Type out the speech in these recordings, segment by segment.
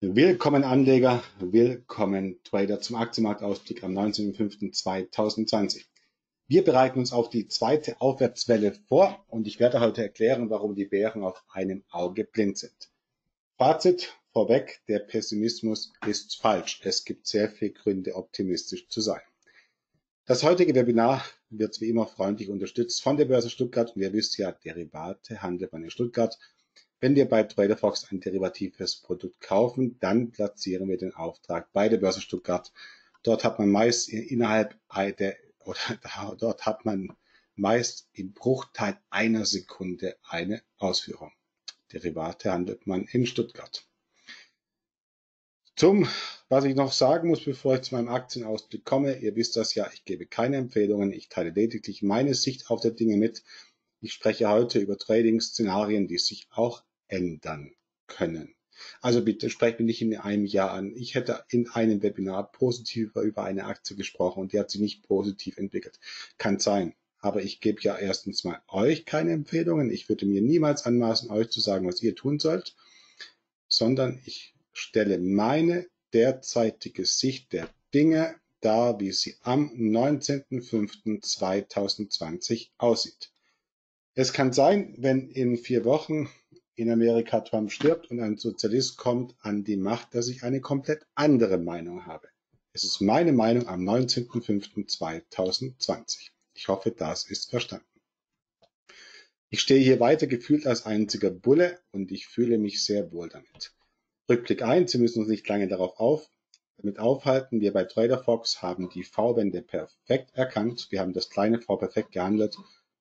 Willkommen Anleger, willkommen Trader zum Aktienmarktausblick am 19.05.2020. Wir bereiten uns auf die zweite Aufwärtswelle vor und ich werde heute erklären, warum die Bären auf einem Auge blind sind. Fazit vorweg, der Pessimismus ist falsch. Es gibt sehr viele Gründe, optimistisch zu sein. Das heutige Webinar wird wie immer freundlich unterstützt von der Börse Stuttgart und ihr wisst ja, Derivate handelt man in Stuttgart wenn wir bei TraderFox ein derivatives Produkt kaufen, dann platzieren wir den Auftrag bei der Börse Stuttgart. Dort hat man meist innerhalb der, oder dort hat man meist im Bruchteil einer Sekunde eine Ausführung. Derivate handelt man in Stuttgart. Zum, was ich noch sagen muss, bevor ich zu meinem Aktienausblick komme, ihr wisst das ja, ich gebe keine Empfehlungen, ich teile lediglich meine Sicht auf der Dinge mit. Ich spreche heute über Trading-Szenarien, die sich auch ändern können. Also bitte sprecht mich nicht in einem Jahr an. Ich hätte in einem Webinar positiver über eine Aktie gesprochen und die hat sich nicht positiv entwickelt. Kann sein. Aber ich gebe ja erstens mal euch keine Empfehlungen. Ich würde mir niemals anmaßen, euch zu sagen, was ihr tun sollt, sondern ich stelle meine derzeitige Sicht der Dinge dar, wie sie am 19.05.2020 aussieht. Es kann sein, wenn in vier Wochen in Amerika Trump stirbt und ein Sozialist kommt an die Macht, dass ich eine komplett andere Meinung habe. Es ist meine Meinung am 19.05.2020. Ich hoffe, das ist verstanden. Ich stehe hier weiter gefühlt als einziger Bulle und ich fühle mich sehr wohl damit. Rückblick 1, Sie müssen uns nicht lange darauf auf, damit aufhalten. Wir bei TraderFox haben die V-Wende perfekt erkannt. Wir haben das kleine V perfekt gehandelt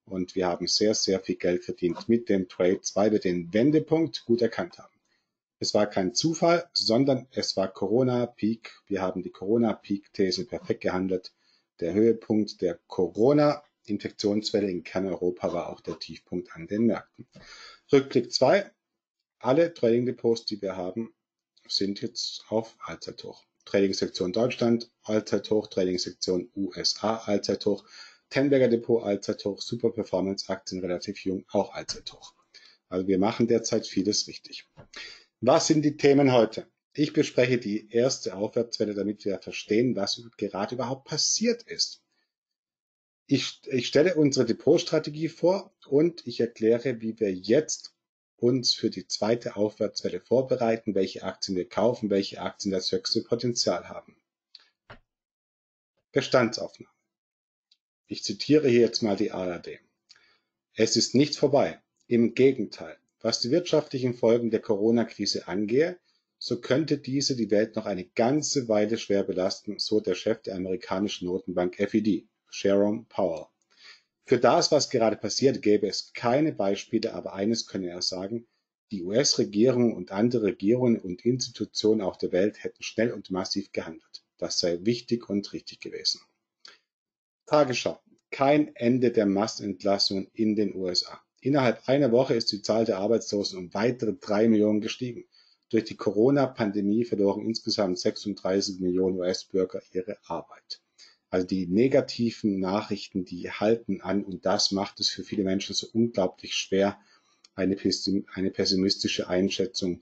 und wir haben sehr, sehr viel Geld verdient mit dem Trade, weil wir den Wendepunkt gut erkannt haben. Es war kein Zufall, sondern es war Corona-Peak. Wir haben die Corona-Peak-These perfekt gehandelt. Der Höhepunkt der Corona-Infektionswelle in Kerneuropa war auch der Tiefpunkt an den Märkten. Rückblick 2. Alle Trading-Depots, die wir haben, sind jetzt auf Allzeithoch. Trading-Sektion Deutschland, Allzeithoch, Trading-Sektion USA, Allzeithoch, Tenberger Depot Allzeithoch, Super Performance Aktien relativ jung, auch Allzeithoch. Also wir machen derzeit vieles richtig. Was sind die Themen heute? Ich bespreche die erste Aufwärtswelle, damit wir verstehen, was gerade überhaupt passiert ist. Ich, ich stelle unsere Depotstrategie vor und ich erkläre, wie wir jetzt uns für die zweite Aufwärtswelle vorbereiten, welche Aktien wir kaufen, welche Aktien das höchste Potenzial haben. Bestandsaufnahme. Ich zitiere hier jetzt mal die ARD. Es ist nicht vorbei. Im Gegenteil. Was die wirtschaftlichen Folgen der Corona-Krise angehe, so könnte diese die Welt noch eine ganze Weile schwer belasten, so der Chef der amerikanischen Notenbank FED, Jerome Powell. Für das, was gerade passiert, gäbe es keine Beispiele, aber eines könne er sagen, die US-Regierung und andere Regierungen und Institutionen auf der Welt hätten schnell und massiv gehandelt. Das sei wichtig und richtig gewesen. Tagesschau. Kein Ende der Massenentlassungen in den USA. Innerhalb einer Woche ist die Zahl der Arbeitslosen um weitere drei Millionen gestiegen. Durch die Corona-Pandemie verloren insgesamt 36 Millionen US-Bürger ihre Arbeit. Also die negativen Nachrichten, die halten an und das macht es für viele Menschen so unglaublich schwer, eine, pessimistische Einschätzung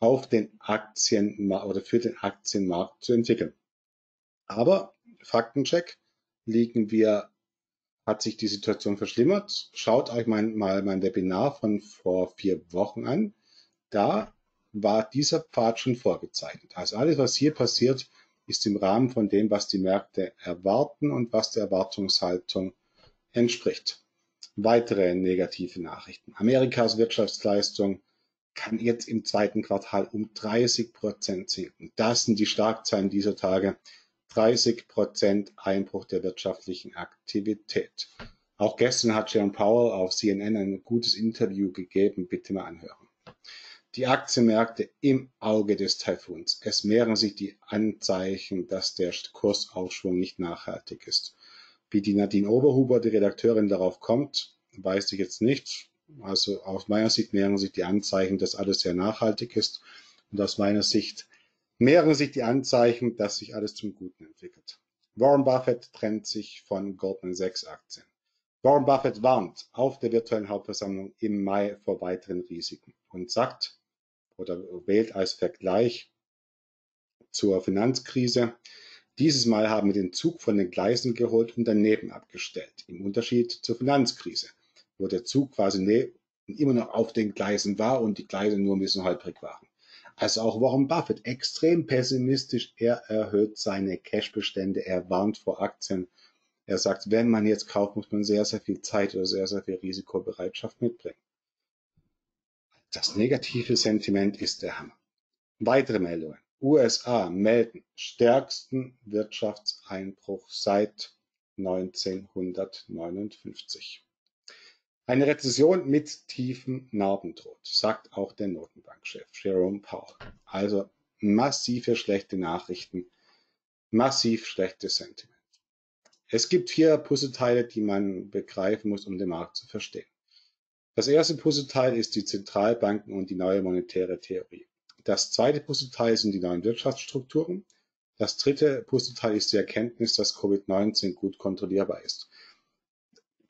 auf den Aktien oder für den Aktienmarkt zu entwickeln. Aber Faktencheck, liegen wir, hat sich die Situation verschlimmert. Schaut euch mein, mal mein Webinar von vor vier Wochen an. Da war dieser Pfad schon vorgezeichnet. Also alles, was hier passiert, ist im Rahmen von dem, was die Märkte erwarten und was der Erwartungshaltung entspricht. Weitere negative Nachrichten. Amerikas Wirtschaftsleistung kann jetzt im zweiten Quartal um 30 Prozent sinken. Das sind die Schlagzeilen dieser Tage. 30 Prozent Einbruch der wirtschaftlichen Aktivität. Auch gestern hat Jerome Powell auf CNN ein gutes Interview gegeben. Bitte mal anhören. Die Aktienmärkte im Auge des Taifuns. Es mehren sich die Anzeichen, dass der Kursaufschwung nicht nachhaltig ist. Wie die Nadine Oberhuber, die Redakteurin, darauf kommt, weiß ich jetzt nicht. Also aus meiner Sicht mehren sich die Anzeichen, dass alles sehr nachhaltig ist. Und aus meiner Sicht mehren sich die Anzeichen, dass sich alles zum Guten entwickelt. Warren Buffett trennt sich von Goldman Sachs Aktien. Warren Buffett warnt auf der virtuellen Hauptversammlung im Mai vor weiteren Risiken und sagt, oder wählt als Vergleich zur Finanzkrise. Dieses Mal haben wir den Zug von den Gleisen geholt und daneben abgestellt. Im Unterschied zur Finanzkrise, wo der Zug quasi ne, immer noch auf den Gleisen war und die Gleise nur ein bisschen holprig waren. Also auch Warren Buffett extrem pessimistisch. Er erhöht seine Cashbestände. Er warnt vor Aktien. Er sagt, wenn man jetzt kauft, muss man sehr, sehr viel Zeit oder sehr, sehr viel Risikobereitschaft mitbringen. Das negative Sentiment ist der Hammer. Weitere Meldungen. USA melden stärksten Wirtschaftseinbruch seit 1959. Eine Rezession mit tiefen Narben droht, sagt auch der Notenbankchef Jerome Powell. Also massive schlechte Nachrichten, massiv schlechtes Sentiment. Es gibt vier Puzzleteile, die man begreifen muss, um den Markt zu verstehen. Das erste Puzzleteil ist die Zentralbanken und die neue monetäre Theorie. Das zweite Puzzleteil sind die neuen Wirtschaftsstrukturen. Das dritte Puzzleteil ist die Erkenntnis, dass Covid-19 gut kontrollierbar ist.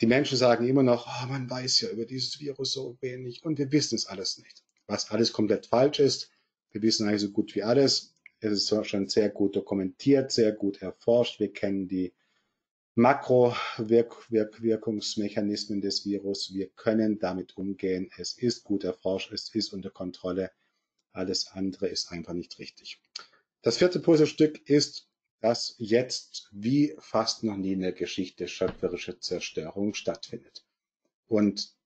Die Menschen sagen immer noch, oh, man weiß ja über dieses Virus so wenig und wir wissen es alles nicht. Was alles komplett falsch ist. Wir wissen eigentlich so gut wie alles. Es ist schon sehr gut dokumentiert, sehr gut erforscht. Wir kennen die Makrowirkungsmechanismen des Virus. Wir können damit umgehen. Es ist gut erforscht, es ist unter Kontrolle. Alles andere ist einfach nicht richtig. Das vierte Puzzlestück ist, dass jetzt wie fast noch nie in der Geschichte schöpferische Zerstörung stattfindet. Und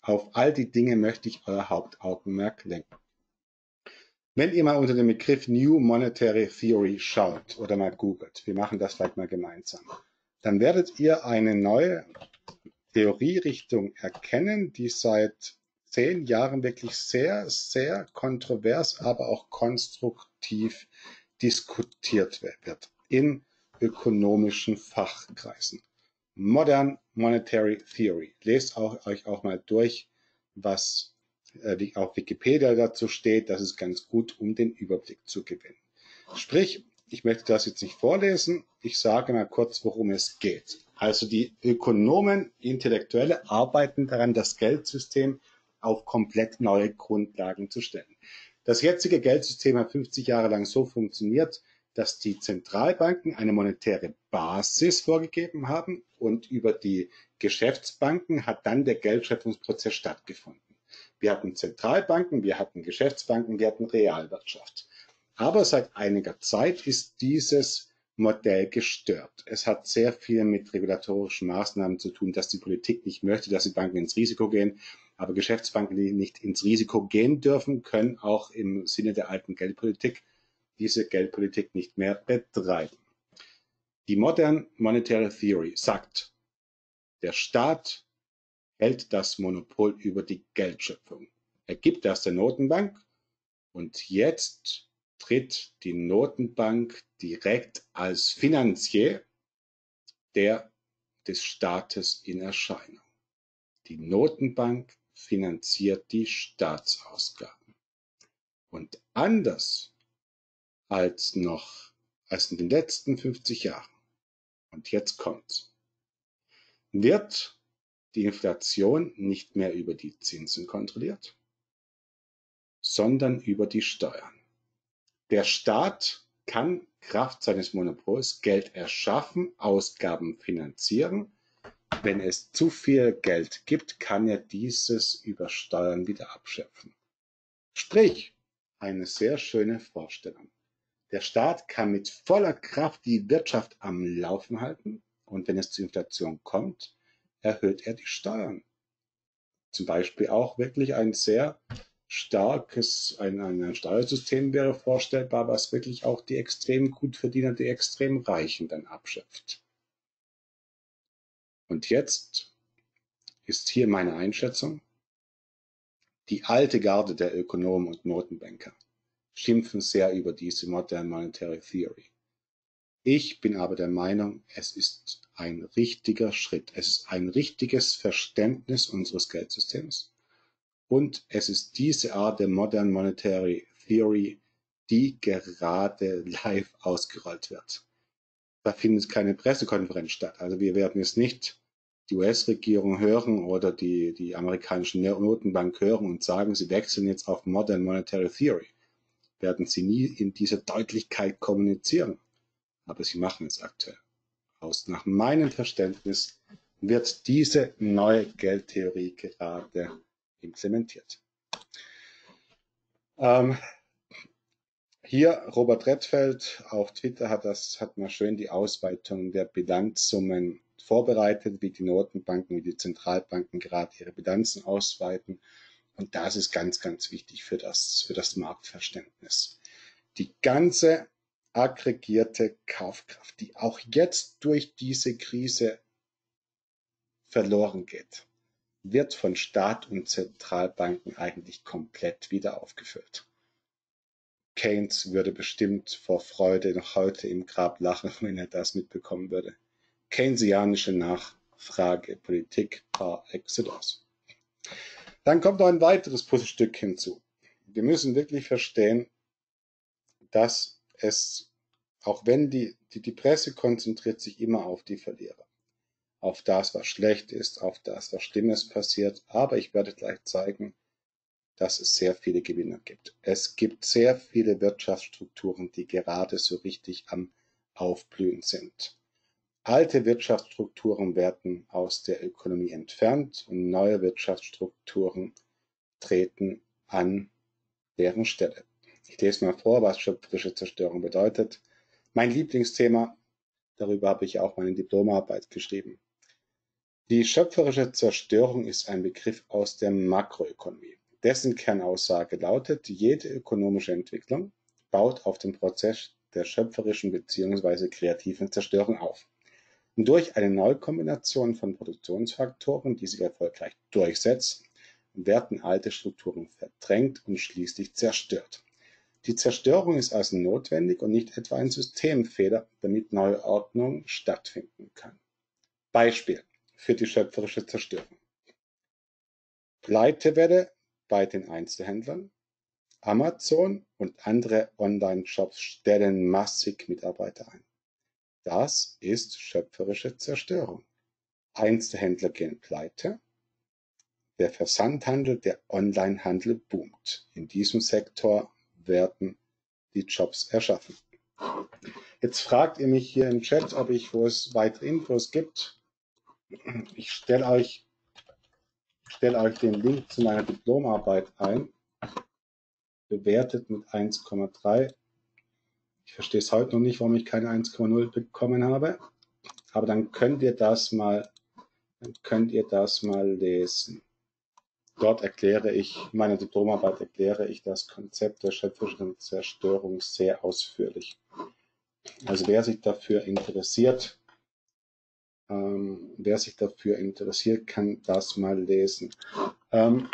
auf all die Dinge möchte ich euer Hauptaugenmerk lenken. Wenn ihr mal unter dem Begriff New Monetary Theory schaut oder mal googelt, wir machen das vielleicht mal gemeinsam, dann werdet ihr eine neue Theorierichtung erkennen, die seit zehn Jahren wirklich sehr, sehr kontrovers, aber auch konstruktiv diskutiert wird in ökonomischen Fachkreisen. Modern Monetary Theory. Lest auch, euch auch mal durch, was äh, auf Wikipedia dazu steht. Das ist ganz gut, um den Überblick zu gewinnen. Sprich, ich möchte das jetzt nicht vorlesen. Ich sage mal kurz, worum es geht. Also die Ökonomen, Intellektuelle arbeiten daran, das Geldsystem auf komplett neue Grundlagen zu stellen. Das jetzige Geldsystem hat 50 Jahre lang so funktioniert, dass die Zentralbanken eine monetäre Basis vorgegeben haben und über die Geschäftsbanken hat dann der Geldschöpfungsprozess stattgefunden. Wir hatten Zentralbanken, wir hatten Geschäftsbanken, wir hatten Realwirtschaft. Aber seit einiger Zeit ist dieses Modell gestört. Es hat sehr viel mit regulatorischen Maßnahmen zu tun, dass die Politik nicht möchte, dass die Banken ins Risiko gehen. Aber Geschäftsbanken, die nicht ins Risiko gehen dürfen, können auch im Sinne der alten Geldpolitik diese Geldpolitik nicht mehr betreiben. Die Modern Monetary Theory sagt, der Staat hält das Monopol über die Geldschöpfung. Er gibt das der Notenbank und jetzt tritt die Notenbank direkt als Finanzier der des Staates in Erscheinung. Die Notenbank finanziert die Staatsausgaben. Und anders als noch als in den letzten 50 Jahren, und jetzt kommt's, wird die Inflation nicht mehr über die Zinsen kontrolliert, sondern über die Steuern. Der Staat kann Kraft seines Monopols Geld erschaffen, Ausgaben finanzieren. Wenn es zu viel Geld gibt, kann er dieses über Steuern wieder abschöpfen. Sprich, eine sehr schöne Vorstellung. Der Staat kann mit voller Kraft die Wirtschaft am Laufen halten und wenn es zur Inflation kommt, erhöht er die Steuern. Zum Beispiel auch wirklich ein sehr starkes, ein, ein Steuersystem wäre vorstellbar, was wirklich auch die extrem Gutverdiener, die extrem Reichen dann abschöpft. Und jetzt ist hier meine Einschätzung. Die alte Garde der Ökonomen und Notenbanker schimpfen sehr über diese Modern Monetary Theory. Ich bin aber der Meinung, es ist ein richtiger Schritt. Es ist ein richtiges Verständnis unseres Geldsystems und es ist diese Art der Modern Monetary Theory, die gerade live ausgerollt wird. Da findet keine Pressekonferenz statt. Also wir werden es nicht die US-Regierung hören oder die, die amerikanische Notenbank hören und sagen, sie wechseln jetzt auf Modern Monetary Theory, werden sie nie in dieser Deutlichkeit kommunizieren. Aber sie machen es aktuell. Aus nach meinem Verständnis wird diese neue Geldtheorie gerade implementiert. Ähm, hier Robert Redfeld auf Twitter hat das hat mal schön die Ausweitung der Bilanzsummen vorbereitet, wie die Notenbanken, wie die Zentralbanken gerade ihre Bilanzen ausweiten. Und das ist ganz, ganz wichtig für das, für das Marktverständnis. Die ganze aggregierte Kaufkraft, die auch jetzt durch diese Krise verloren geht, wird von Staat und Zentralbanken eigentlich komplett wieder aufgefüllt. Keynes würde bestimmt vor Freude noch heute im Grab lachen, wenn er das mitbekommen würde. Keynesianische Nachfragepolitik par excellence. Dann kommt noch ein weiteres Puzzlestück hinzu. Wir müssen wirklich verstehen, dass es, auch wenn die, die, die Presse konzentriert sich immer auf die Verlierer auf das, was schlecht ist, auf das, was Schlimmes passiert. Aber ich werde gleich zeigen, dass es sehr viele Gewinner gibt. Es gibt sehr viele Wirtschaftsstrukturen, die gerade so richtig am Aufblühen sind. Alte Wirtschaftsstrukturen werden aus der Ökonomie entfernt und neue Wirtschaftsstrukturen treten an deren Stelle. Ich lese mal vor, was schöpferische Zerstörung bedeutet. Mein Lieblingsthema, darüber habe ich auch meine Diplomarbeit geschrieben. Die schöpferische Zerstörung ist ein Begriff aus der Makroökonomie. Dessen Kernaussage lautet, jede ökonomische Entwicklung baut auf dem Prozess der schöpferischen bzw. kreativen Zerstörung auf. Durch eine Neukombination von Produktionsfaktoren, die sich erfolgreich durchsetzen, werden alte Strukturen verdrängt und schließlich zerstört. Die Zerstörung ist also notwendig und nicht etwa ein Systemfehler, damit neue Ordnung stattfinden kann. Beispiel für die schöpferische Zerstörung. Pleitewelle bei den Einzelhändlern. Amazon und andere Online-Shops stellen massig Mitarbeiter ein. Das ist schöpferische Zerstörung. Einzelhändler gehen pleite. Der Versandhandel, der Onlinehandel boomt. In diesem Sektor werden die Jobs erschaffen. Jetzt fragt ihr mich hier im Chat, ob ich, wo es weitere Infos gibt, ich stelle euch, stelle euch den Link zu meiner Diplomarbeit ein, bewertet mit 1,3. Verstehe es heute noch nicht, warum ich keine 1,0 bekommen habe, aber dann könnt ihr das mal, dann könnt ihr das mal lesen. Dort erkläre ich, in meiner Diplomarbeit erkläre ich das Konzept der schöpferischen Zerstörung sehr ausführlich. Also wer sich dafür interessiert, ähm, wer sich dafür interessiert, kann das mal lesen. Ähm,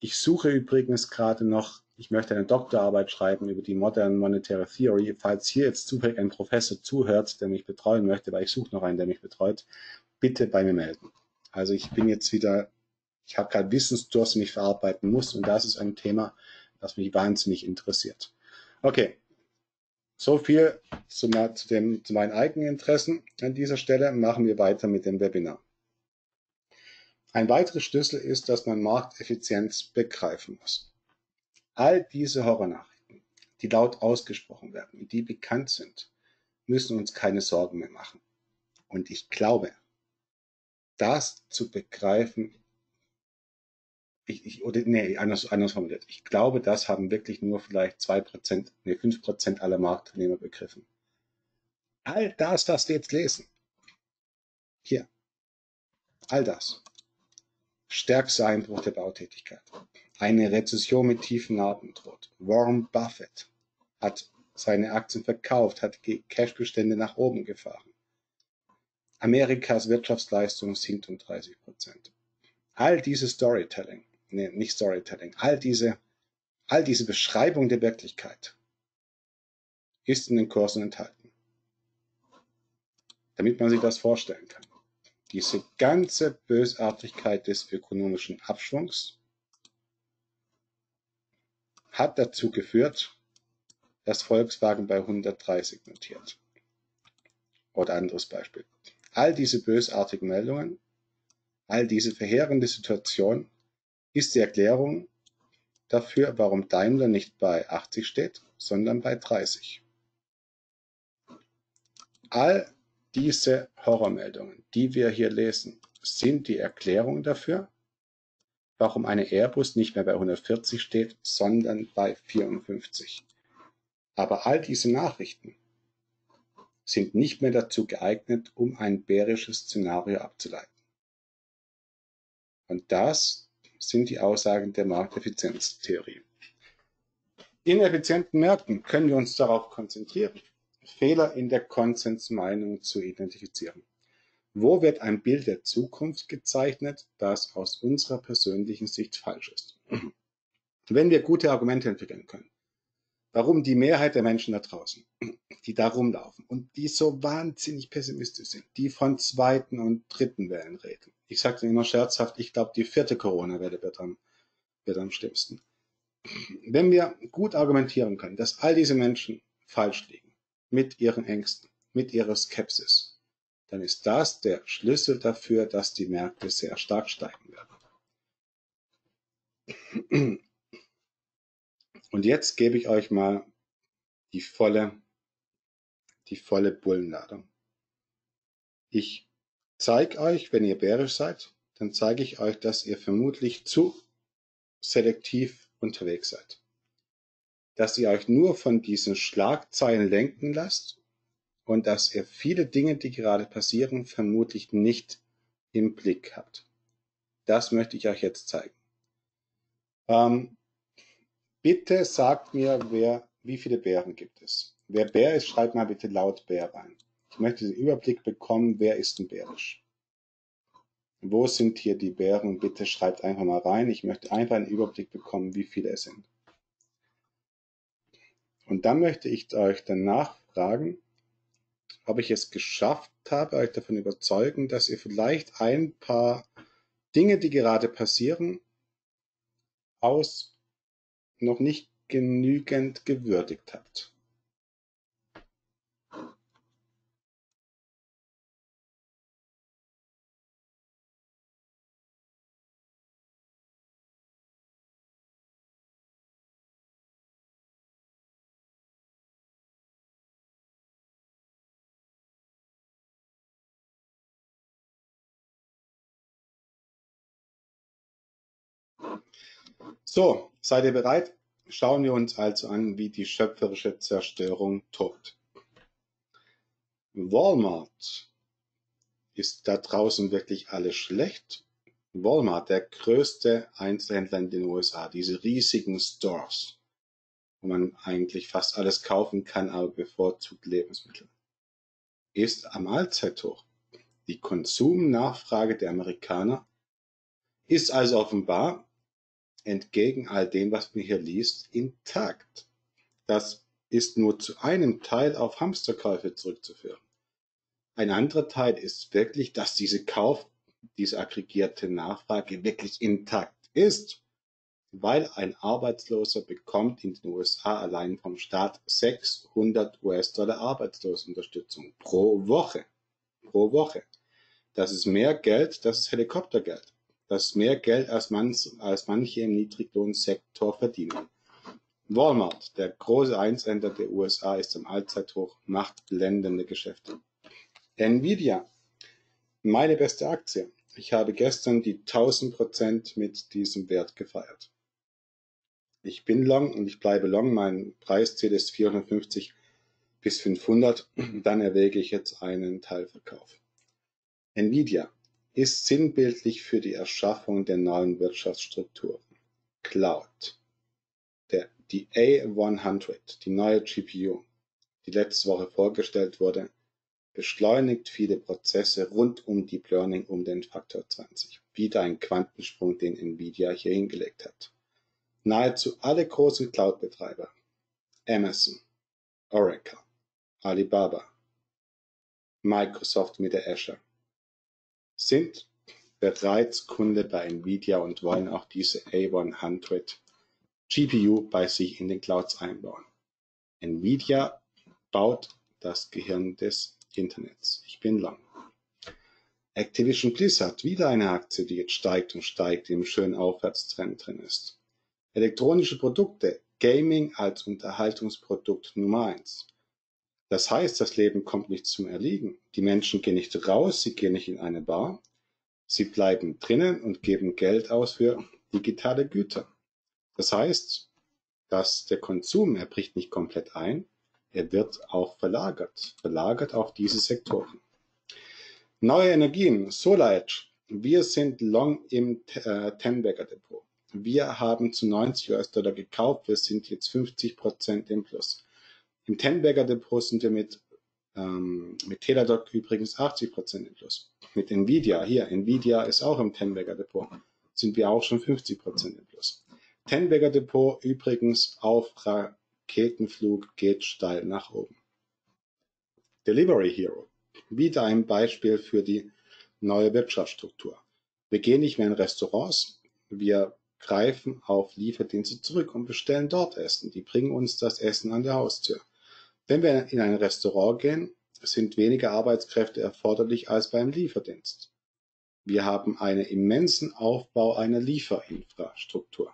ich suche übrigens gerade noch, ich möchte eine Doktorarbeit schreiben über die Modern Monetary Theory. Falls hier jetzt zufällig ein Professor zuhört, der mich betreuen möchte, weil ich suche noch einen, der mich betreut, bitte bei mir melden. Also ich bin jetzt wieder, ich habe gerade Wissensdurst, den ich verarbeiten muss und das ist ein Thema, das mich wahnsinnig interessiert. Okay, so viel zu, zu, dem, zu meinen eigenen Interessen. An dieser Stelle machen wir weiter mit dem Webinar. Ein weiterer Schlüssel ist, dass man Markteffizienz begreifen muss. All diese Horrornachrichten, die laut ausgesprochen werden, die bekannt sind, müssen uns keine Sorgen mehr machen. Und ich glaube, das zu begreifen ich, ich, oder nee, anders, anders formuliert. Ich glaube, das haben wirklich nur vielleicht zwei Prozent, nee, fünf Prozent aller Marktteilnehmer begriffen. All das, was wir jetzt lesen, hier, all das, stärkster Einbruch der Bautätigkeit, eine Rezession mit tiefen Narben droht. Warren Buffett hat seine Aktien verkauft, hat Cashbestände nach oben gefahren. Amerikas Wirtschaftsleistung sinkt um 30 Prozent. All dieses Storytelling nee, nicht Storytelling, all diese, all diese Beschreibung der Wirklichkeit ist in den Kursen enthalten. Damit man sich das vorstellen kann. Diese ganze Bösartigkeit des ökonomischen Abschwungs hat dazu geführt, dass Volkswagen bei 130 notiert. Oder anderes Beispiel. All diese bösartigen Meldungen All diese verheerende Situation ist die Erklärung dafür, warum Daimler nicht bei 80 steht, sondern bei 30. All diese Horrormeldungen, die wir hier lesen, sind die Erklärung dafür, warum eine Airbus nicht mehr bei 140 steht, sondern bei 54. Aber all diese Nachrichten sind nicht mehr dazu geeignet, um ein bärisches Szenario abzuleiten. Und das sind die Aussagen der Markteffizienztheorie. In effizienten Märkten können wir uns darauf konzentrieren, Fehler in der Konsensmeinung zu identifizieren. Wo wird ein Bild der Zukunft gezeichnet, das aus unserer persönlichen Sicht falsch ist? Wenn wir gute Argumente entwickeln können, warum die Mehrheit der Menschen da draußen, die da rumlaufen und die so wahnsinnig pessimistisch sind, die von zweiten und dritten Wellen reden. Ich sage immer scherzhaft, ich glaube, die vierte Corona-Welle wird am, wird am schlimmsten. Wenn wir gut argumentieren können, dass all diese Menschen falsch liegen, mit ihren Ängsten, mit ihrer Skepsis, dann ist das der Schlüssel dafür, dass die Märkte sehr stark steigen werden. Und jetzt gebe ich euch mal die volle, die volle Bullenladung. Ich zeige euch, wenn ihr bärisch seid, dann zeige ich euch, dass ihr vermutlich zu selektiv unterwegs seid dass ihr euch nur von diesen Schlagzeilen lenken lasst und dass ihr viele Dinge, die gerade passieren, vermutlich nicht im Blick habt. Das möchte ich euch jetzt zeigen. Ähm, bitte sagt mir, wer, wie viele Bären gibt es? Wer Bär ist, schreibt mal bitte laut Bär rein. Ich möchte den Überblick bekommen, wer ist denn bärisch? Wo sind hier die Bären? Bitte schreibt einfach mal rein. Ich möchte einfach einen Überblick bekommen, wie viele es sind. Und dann möchte ich euch danach fragen, ob ich es geschafft habe, euch davon überzeugen, dass ihr vielleicht ein paar Dinge, die gerade passieren, aus noch nicht genügend gewürdigt habt. So, seid ihr bereit? Schauen wir uns also an, wie die schöpferische Zerstörung tobt. Walmart. Ist da draußen wirklich alles schlecht? Walmart, der größte Einzelhändler in den USA, diese riesigen Stores, wo man eigentlich fast alles kaufen kann, aber bevorzugt Lebensmittel, ist am Allzeithoch. Die Konsumnachfrage der Amerikaner ist also offenbar entgegen all dem, was man hier liest, intakt. Das ist nur zu einem Teil auf Hamsterkäufe zurückzuführen. Ein anderer Teil ist wirklich, dass diese Kauf, diese aggregierte Nachfrage wirklich intakt ist, weil ein Arbeitsloser bekommt in den USA allein vom Staat 600 US-Dollar Arbeitslosenunterstützung pro Woche. Pro Woche. Das ist mehr Geld, das ist Helikoptergeld. Das mehr Geld, als, manch, als manche im Niedriglohnsektor verdienen. Walmart, der große Einzelhändler der USA, ist im Allzeithoch, macht blendende Geschäfte. Nvidia, meine beste Aktie. Ich habe gestern die 1000 Prozent mit diesem Wert gefeiert. Ich bin long und ich bleibe long. Mein Preisziel ist 450 bis 500. Dann erwäge ich jetzt einen Teilverkauf. Nvidia, ist sinnbildlich für die Erschaffung der neuen Wirtschaftsstrukturen. Cloud. Der, die A100, die neue GPU, die letzte Woche vorgestellt wurde, beschleunigt viele Prozesse rund um Deep Learning um den Faktor 20. Wieder ein Quantensprung, den Nvidia hier hingelegt hat. Nahezu alle großen Cloud-Betreiber, Amazon, Oracle, Alibaba, Microsoft mit der Azure, sind bereits Kunde bei Nvidia und wollen auch diese A100 GPU bei sich in den Clouds einbauen. Nvidia baut das Gehirn des Internets. Ich bin lang. Activision Blizzard, wieder eine Aktie, die jetzt steigt und steigt, im schönen Aufwärtstrend drin ist. Elektronische Produkte, Gaming als Unterhaltungsprodukt Nummer eins. Das heißt, das Leben kommt nicht zum Erliegen. Die Menschen gehen nicht raus, sie gehen nicht in eine Bar, sie bleiben drinnen und geben Geld aus für digitale Güter. Das heißt, dass der Konsum, er bricht nicht komplett ein, er wird auch verlagert, verlagert auf diese Sektoren. Neue Energien, Solar Edge. Wir sind long im äh, Tenbagger Depot. Wir haben zu 90 US-Dollar gekauft, wir sind jetzt 50 Prozent im Plus. Im Tenberger Depot sind wir mit, ähm, mit Teladoc übrigens 80 Prozent im Plus. Mit Nvidia, hier, Nvidia ist auch im Tenberger Depot, sind wir auch schon 50 Prozent im Plus. Tenberger Depot übrigens auf Raketenflug geht steil nach oben. Delivery Hero. Wieder ein Beispiel für die neue Wirtschaftsstruktur. Wir gehen nicht mehr in Restaurants, wir greifen auf Lieferdienste zurück und bestellen dort Essen. Die bringen uns das Essen an der Haustür. Wenn wir in ein Restaurant gehen, sind weniger Arbeitskräfte erforderlich als beim Lieferdienst. Wir haben einen immensen Aufbau einer Lieferinfrastruktur.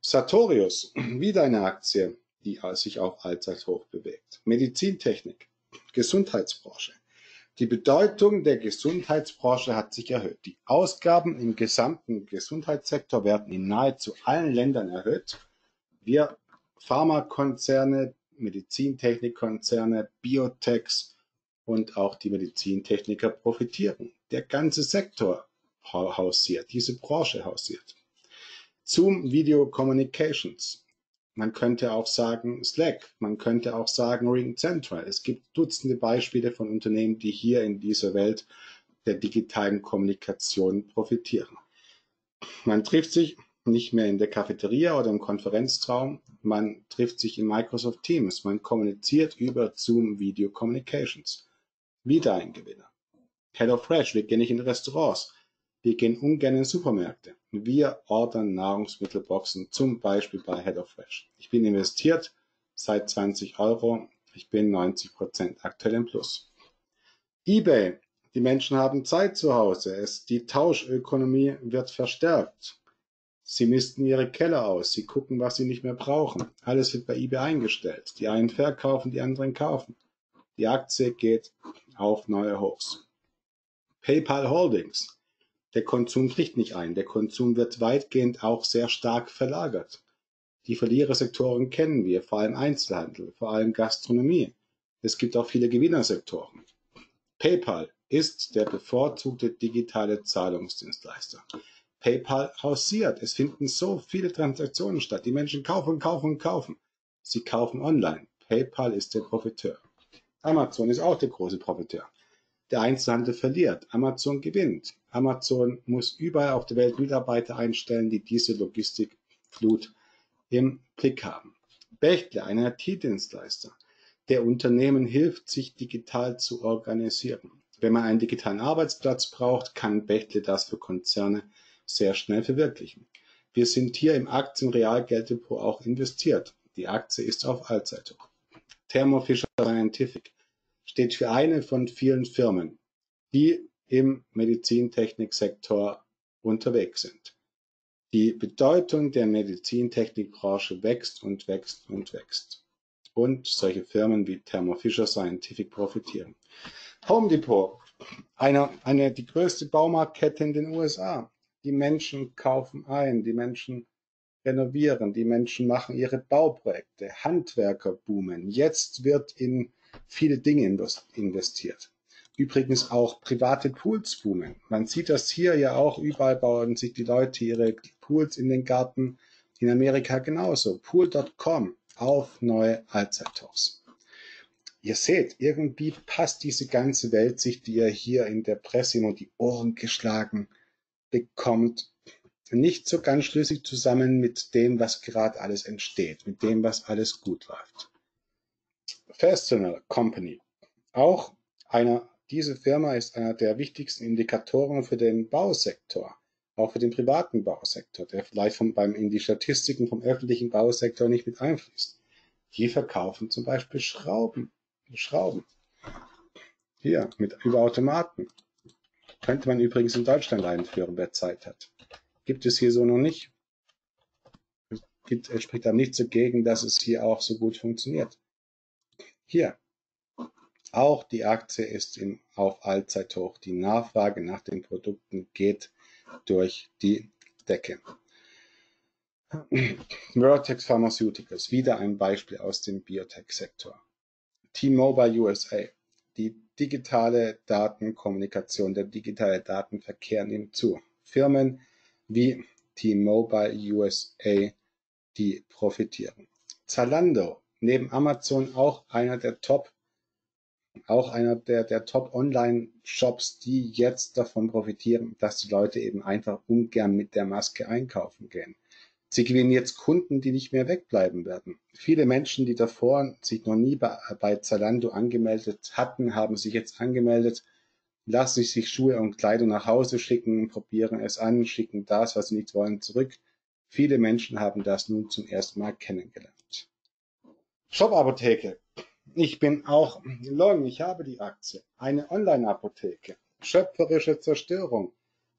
Sartorius, wieder eine Aktie, die sich auf Allzeithoch bewegt. Medizintechnik, Gesundheitsbranche. Die Bedeutung der Gesundheitsbranche hat sich erhöht. Die Ausgaben im gesamten Gesundheitssektor werden in nahezu allen Ländern erhöht. Wir Pharmakonzerne, Medizintechnikkonzerne, Biotechs und auch die Medizintechniker profitieren. Der ganze Sektor hausiert, diese Branche hausiert. Zoom Video Communications. Man könnte auch sagen Slack, man könnte auch sagen Ring Central. Es gibt Dutzende Beispiele von Unternehmen, die hier in dieser Welt der digitalen Kommunikation profitieren. Man trifft sich nicht mehr in der Cafeteria oder im Konferenzraum. Man trifft sich in Microsoft Teams. Man kommuniziert über Zoom Video Communications. Wieder ein Gewinner. HelloFresh, wir gehen nicht in Restaurants. Wir gehen ungern in Supermärkte. Wir ordern Nahrungsmittelboxen, zum Beispiel bei HelloFresh. Ich bin investiert seit 20 Euro. Ich bin 90 Prozent aktuell im Plus. eBay. Die Menschen haben Zeit zu Hause. Es, die Tauschökonomie wird verstärkt. Sie misten ihre Keller aus, sie gucken, was sie nicht mehr brauchen. Alles wird bei eBay eingestellt. Die einen verkaufen, die anderen kaufen. Die Aktie geht auf neue Hochs. PayPal Holdings. Der Konsum bricht nicht ein. Der Konsum wird weitgehend auch sehr stark verlagert. Die Verlierersektoren kennen wir, vor allem Einzelhandel, vor allem Gastronomie. Es gibt auch viele Gewinnersektoren. PayPal ist der bevorzugte digitale Zahlungsdienstleister. PayPal hausiert. Es finden so viele Transaktionen statt. Die Menschen kaufen, kaufen, kaufen. Sie kaufen online. PayPal ist der Profiteur. Amazon ist auch der große Profiteur. Der Einzelhandel verliert. Amazon gewinnt. Amazon muss überall auf der Welt Mitarbeiter einstellen, die diese Logistikflut im Blick haben. Bechtle, ein IT-Dienstleister. Der Unternehmen hilft, sich digital zu organisieren. Wenn man einen digitalen Arbeitsplatz braucht, kann Bechtle das für Konzerne sehr schnell verwirklichen. Wir sind hier im Aktien-Realgelddepot auch investiert. Die Aktie ist auf Allzeithoch. Thermo Fisher Scientific steht für eine von vielen Firmen, die im Medizintechniksektor unterwegs sind. Die Bedeutung der Medizintechnikbranche wächst und wächst und wächst. Und solche Firmen wie Thermo Fisher Scientific profitieren. Home Depot, eine, eine, die größte Baumarktkette in den USA, die Menschen kaufen ein, die Menschen renovieren, die Menschen machen ihre Bauprojekte, Handwerker boomen. Jetzt wird in viele Dinge investiert. Übrigens auch private Pools boomen. Man sieht das hier ja auch, überall bauen sich die Leute ihre Pools in den Garten. In Amerika genauso. Pool.com auf neue Allzeithochs. Ihr seht, irgendwie passt diese ganze Welt sich, die ihr hier in der Presse immer die Ohren geschlagen bekommt, nicht so ganz schlüssig zusammen mit dem, was gerade alles entsteht, mit dem, was alles gut läuft. Fastener Company. Auch einer, diese Firma ist einer der wichtigsten Indikatoren für den Bausektor, auch für den privaten Bausektor, der vielleicht vom, beim, in die Statistiken vom öffentlichen Bausektor nicht mit einfließt. Die verkaufen zum Beispiel Schrauben. Schrauben. Hier, mit über Automaten. Könnte man übrigens in Deutschland einführen, wer Zeit hat. Gibt es hier so noch nicht. Es spricht aber nichts dagegen, dass es hier auch so gut funktioniert. Hier. Auch die Aktie ist im, auf Allzeithoch. Die Nachfrage nach den Produkten geht durch die Decke. Vertex Pharmaceuticals, wieder ein Beispiel aus dem Biotech-Sektor. T-Mobile USA, die digitale Datenkommunikation, der digitale Datenverkehr nimmt zu. Firmen wie T-Mobile USA, die profitieren. Zalando, neben Amazon auch einer der Top, auch einer der, der Top Online-Shops, die jetzt davon profitieren, dass die Leute eben einfach ungern mit der Maske einkaufen gehen. Sie gewinnen jetzt Kunden, die nicht mehr wegbleiben werden. Viele Menschen, die davor sich noch nie bei, Zalando angemeldet hatten, haben sich jetzt angemeldet, lassen sich Schuhe und Kleidung nach Hause schicken, probieren es an, schicken das, was sie nicht wollen, zurück. Viele Menschen haben das nun zum ersten Mal kennengelernt. Shop-Apotheke. Ich bin auch Long, ich habe die Aktie. Eine Online-Apotheke. Schöpferische Zerstörung.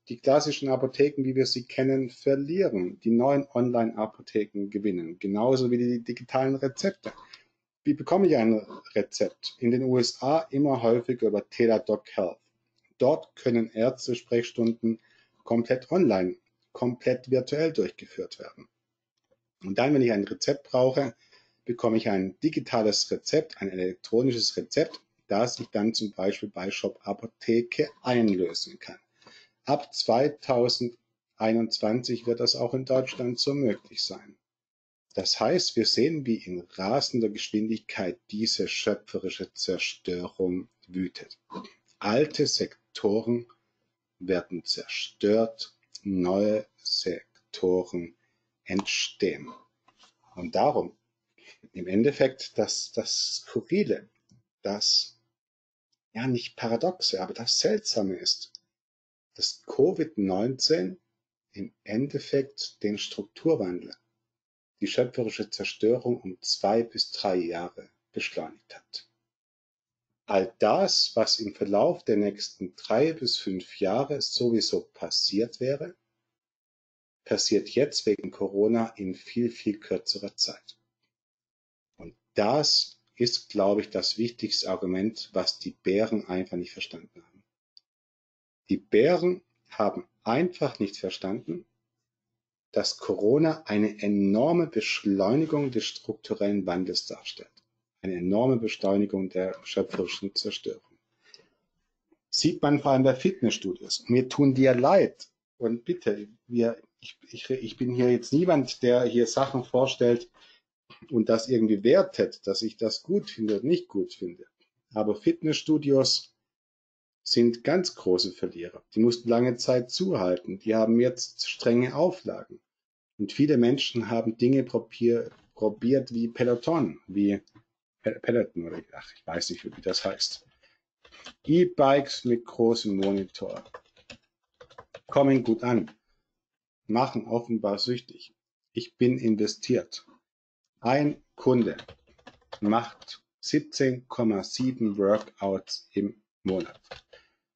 Die klassischen Apotheken, wie wir sie kennen, verlieren. Die neuen Online-Apotheken gewinnen. Genauso wie die digitalen Rezepte. Wie bekomme ich ein Rezept? In den USA immer häufiger über Teladoc Health. Dort können Ärzte-Sprechstunden komplett online, komplett virtuell durchgeführt werden. Und dann, wenn ich ein Rezept brauche, bekomme ich ein digitales Rezept, ein elektronisches Rezept, das ich dann zum Beispiel bei Shop Apotheke einlösen kann. Ab 2021 wird das auch in Deutschland so möglich sein. Das heißt, wir sehen, wie in rasender Geschwindigkeit diese schöpferische Zerstörung wütet. Alte Sektoren werden zerstört, neue Sektoren entstehen. Und darum im Endeffekt das, das Skurrile, das ja nicht paradoxe, aber das Seltsame ist, dass Covid-19 im Endeffekt den Strukturwandel, die schöpferische Zerstörung um zwei bis drei Jahre beschleunigt hat. All das, was im Verlauf der nächsten drei bis fünf Jahre sowieso passiert wäre, passiert jetzt wegen Corona in viel, viel kürzerer Zeit. Und das ist, glaube ich, das wichtigste Argument, was die Bären einfach nicht verstanden haben. Die Bären haben einfach nicht verstanden, dass Corona eine enorme Beschleunigung des strukturellen Wandels darstellt. Eine enorme Beschleunigung der schöpferischen Zerstörung. Sieht man vor allem bei Fitnessstudios. Mir tun die ja leid. Und bitte, wir, ich, ich, ich bin hier jetzt niemand, der hier Sachen vorstellt und das irgendwie wertet, dass ich das gut finde oder nicht gut finde. Aber Fitnessstudios sind ganz große Verlierer. Die mussten lange Zeit zuhalten. Die haben jetzt strenge Auflagen. Und viele Menschen haben Dinge probier, probiert wie Peloton, wie Peloton oder ach, ich weiß nicht, wie das heißt. E-Bikes mit großem Monitor kommen gut an, machen offenbar süchtig. Ich bin investiert. Ein Kunde macht 17,7 Workouts im Monat.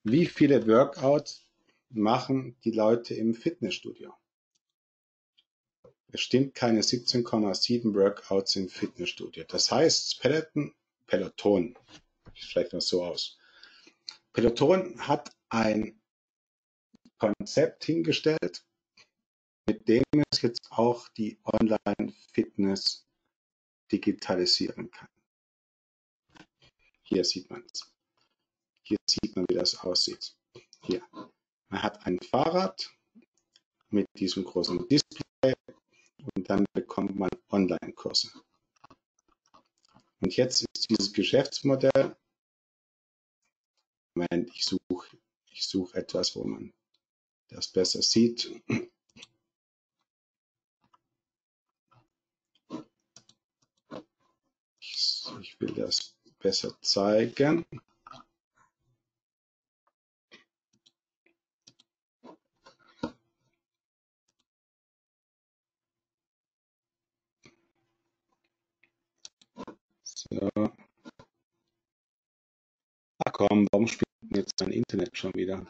Wie viele Workouts machen die Leute im Fitnessstudio? Es stimmt keine 17,7 Workouts im Fitnessstudio. Das heißt, Peloton, Peloton, vielleicht noch so aus. Peloton hat ein Konzept hingestellt, mit dem es jetzt auch die Online-Fitness digitalisieren kann. Hier sieht man es. Hier sieht man, wie das aussieht. Hier. Man hat ein Fahrrad mit diesem großen Display und dann bekommt man Online-Kurse. Und jetzt ist dieses Geschäftsmodell, Moment, ich suche ich such etwas, wo man das besser sieht. Ich, ich will das besser zeigen. So. Ach komm, warum spielt jetzt dein Internet schon wieder?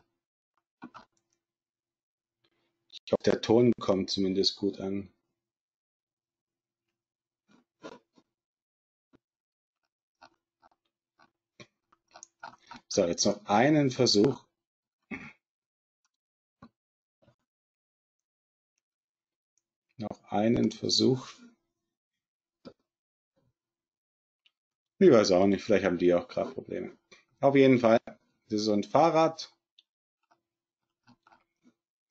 Ich hoffe, der Ton kommt zumindest gut an. So, jetzt noch einen Versuch. Noch einen Versuch. Ich weiß auch nicht, vielleicht haben die auch gerade Probleme. Auf jeden Fall, das ist so ein Fahrrad.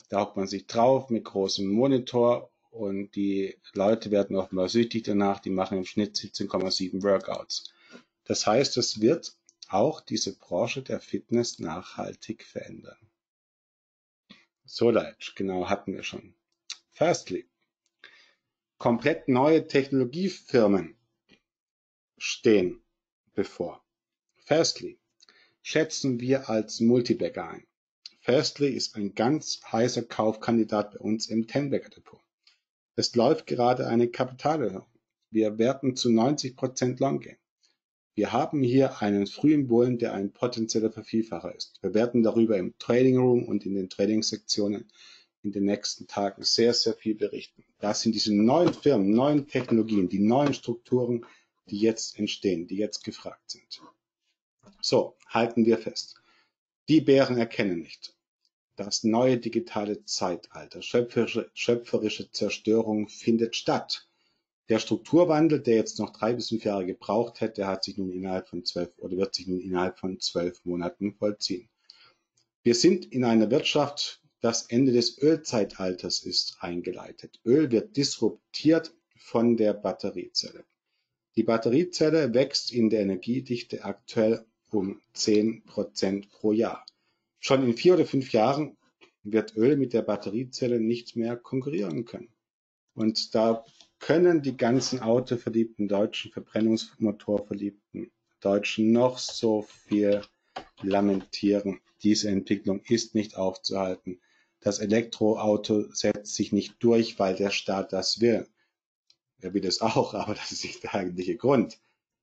Da hockt man sich drauf mit großem Monitor und die Leute werden mal süchtig danach. Die machen im Schnitt 17,7 Workouts. Das heißt, es wird auch diese Branche der Fitness nachhaltig verändern. Solarge, genau, hatten wir schon. Firstly, komplett neue Technologiefirmen stehen bevor. Firstly, schätzen wir als Multibagger ein. Firstly ist ein ganz heißer Kaufkandidat bei uns im Tenbagger Depot. Es läuft gerade eine Kapitalerhöhung. Wir werden zu 90 Prozent long gehen. Wir haben hier einen frühen Bullen, der ein potenzieller Vervielfacher ist. Wir werden darüber im Trading Room und in den Trading-Sektionen in den nächsten Tagen sehr, sehr viel berichten. Das sind diese neuen Firmen, neuen Technologien, die neuen Strukturen, die jetzt entstehen, die jetzt gefragt sind. So, halten wir fest. Die Bären erkennen nicht. Das neue digitale Zeitalter, schöpferische, schöpferische Zerstörung findet statt. Der Strukturwandel, der jetzt noch drei bis fünf Jahre gebraucht hätte, hat sich nun innerhalb von zwölf oder wird sich nun innerhalb von zwölf Monaten vollziehen. Wir sind in einer Wirtschaft, das Ende des Ölzeitalters ist eingeleitet. Öl wird disruptiert von der Batteriezelle. Die Batteriezelle wächst in der Energiedichte aktuell um 10 Prozent pro Jahr. Schon in vier oder fünf Jahren wird Öl mit der Batteriezelle nicht mehr konkurrieren können. Und da können die ganzen autoverliebten Deutschen, Verbrennungsmotorverliebten Deutschen noch so viel lamentieren. Diese Entwicklung ist nicht aufzuhalten. Das Elektroauto setzt sich nicht durch, weil der Staat das will. Er will es auch, aber das ist nicht der eigentliche Grund.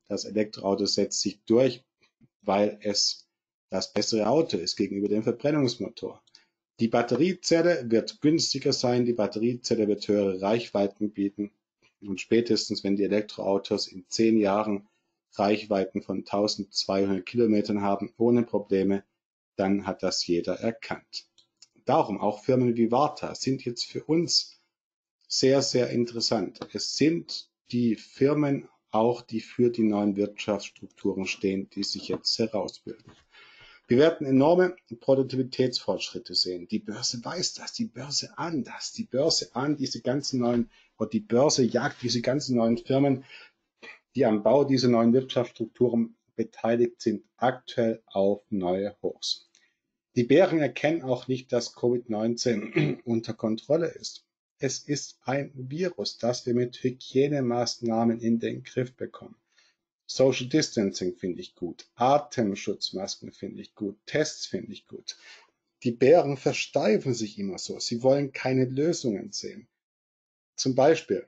Das Elektroauto setzt sich durch, weil es das bessere Auto ist gegenüber dem Verbrennungsmotor. Die Batteriezelle wird günstiger sein, die Batteriezelle wird höhere Reichweiten bieten und spätestens, wenn die Elektroautos in zehn Jahren Reichweiten von 1200 Kilometern haben, ohne Probleme, dann hat das jeder erkannt. Darum auch Firmen wie Varta sind jetzt für uns sehr, sehr interessant. Es sind die Firmen auch, die für die neuen Wirtschaftsstrukturen stehen, die sich jetzt herausbilden. Wir werden enorme Produktivitätsfortschritte sehen. Die Börse weiß das, die Börse an das, die Börse an diese ganzen neuen und die Börse jagt diese ganzen neuen Firmen, die am Bau dieser neuen Wirtschaftsstrukturen beteiligt sind, aktuell auf neue Hochs. Die Bären erkennen auch nicht, dass Covid-19 unter Kontrolle ist. Es ist ein Virus, das wir mit Hygienemaßnahmen in den Griff bekommen. Social Distancing finde ich gut. Atemschutzmasken finde ich gut. Tests finde ich gut. Die Bären versteifen sich immer so. Sie wollen keine Lösungen sehen. Zum Beispiel,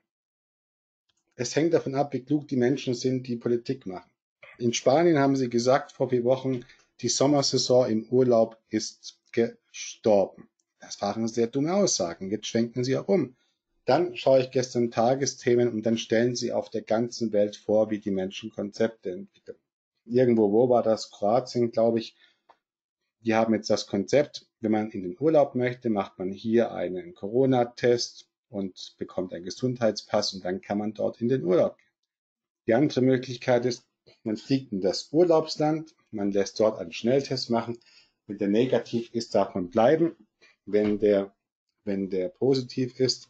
es hängt davon ab, wie klug die Menschen sind, die Politik machen. In Spanien haben sie gesagt vor vier Wochen, die Sommersaison im Urlaub ist gestorben. Das waren sehr dumme Aussagen. Jetzt schwenken sie auch um. Dann schaue ich gestern Tagesthemen und dann stellen sie auf der ganzen Welt vor, wie die Menschen Konzepte entwickeln. Irgendwo, wo war das? Kroatien, glaube ich. Die haben jetzt das Konzept, wenn man in den Urlaub möchte, macht man hier einen Corona-Test und bekommt einen Gesundheitspass und dann kann man dort in den Urlaub gehen. Die andere Möglichkeit ist, man fliegt in das Urlaubsland, man lässt dort einen Schnelltest machen. Wenn der negativ ist, darf man bleiben. Wenn der, wenn der positiv ist,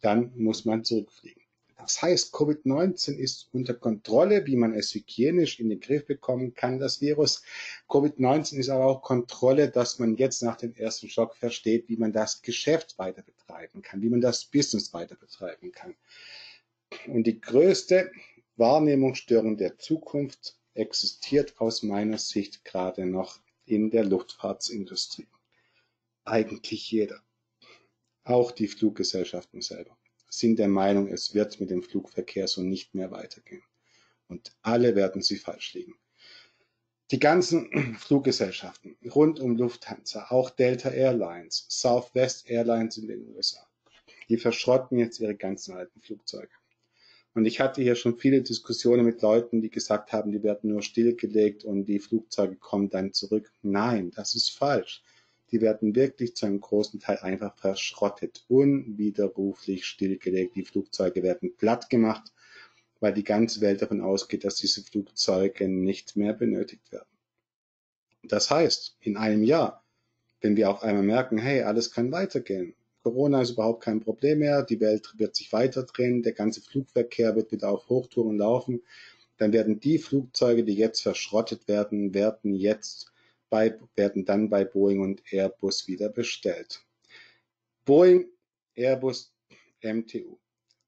dann muss man zurückfliegen. Das heißt, Covid-19 ist unter Kontrolle, wie man es hygienisch in den Griff bekommen kann, das Virus. Covid-19 ist aber auch Kontrolle, dass man jetzt nach dem ersten Schock versteht, wie man das Geschäft weiter betreiben kann, wie man das Business weiter betreiben kann. Und die größte Wahrnehmungsstörung der Zukunft existiert aus meiner Sicht gerade noch in der Luftfahrtsindustrie eigentlich jeder, auch die Fluggesellschaften selber, sind der Meinung, es wird mit dem Flugverkehr so nicht mehr weitergehen. Und alle werden sie falsch liegen. Die ganzen Fluggesellschaften rund um Lufthansa, auch Delta Airlines, Southwest Airlines in den USA, die verschrotten jetzt ihre ganzen alten Flugzeuge. Und ich hatte hier schon viele Diskussionen mit Leuten, die gesagt haben, die werden nur stillgelegt und die Flugzeuge kommen dann zurück. Nein, das ist falsch. Die werden wirklich zu einem großen Teil einfach verschrottet, unwiderruflich stillgelegt. Die Flugzeuge werden platt gemacht, weil die ganze Welt davon ausgeht, dass diese Flugzeuge nicht mehr benötigt werden. Das heißt, in einem Jahr, wenn wir auf einmal merken, hey, alles kann weitergehen, Corona ist überhaupt kein Problem mehr, die Welt wird sich weiter drehen, der ganze Flugverkehr wird wieder auf Hochtouren laufen, dann werden die Flugzeuge, die jetzt verschrottet werden, werden jetzt bei, werden dann bei Boeing und Airbus wieder bestellt. Boeing, Airbus, MTU.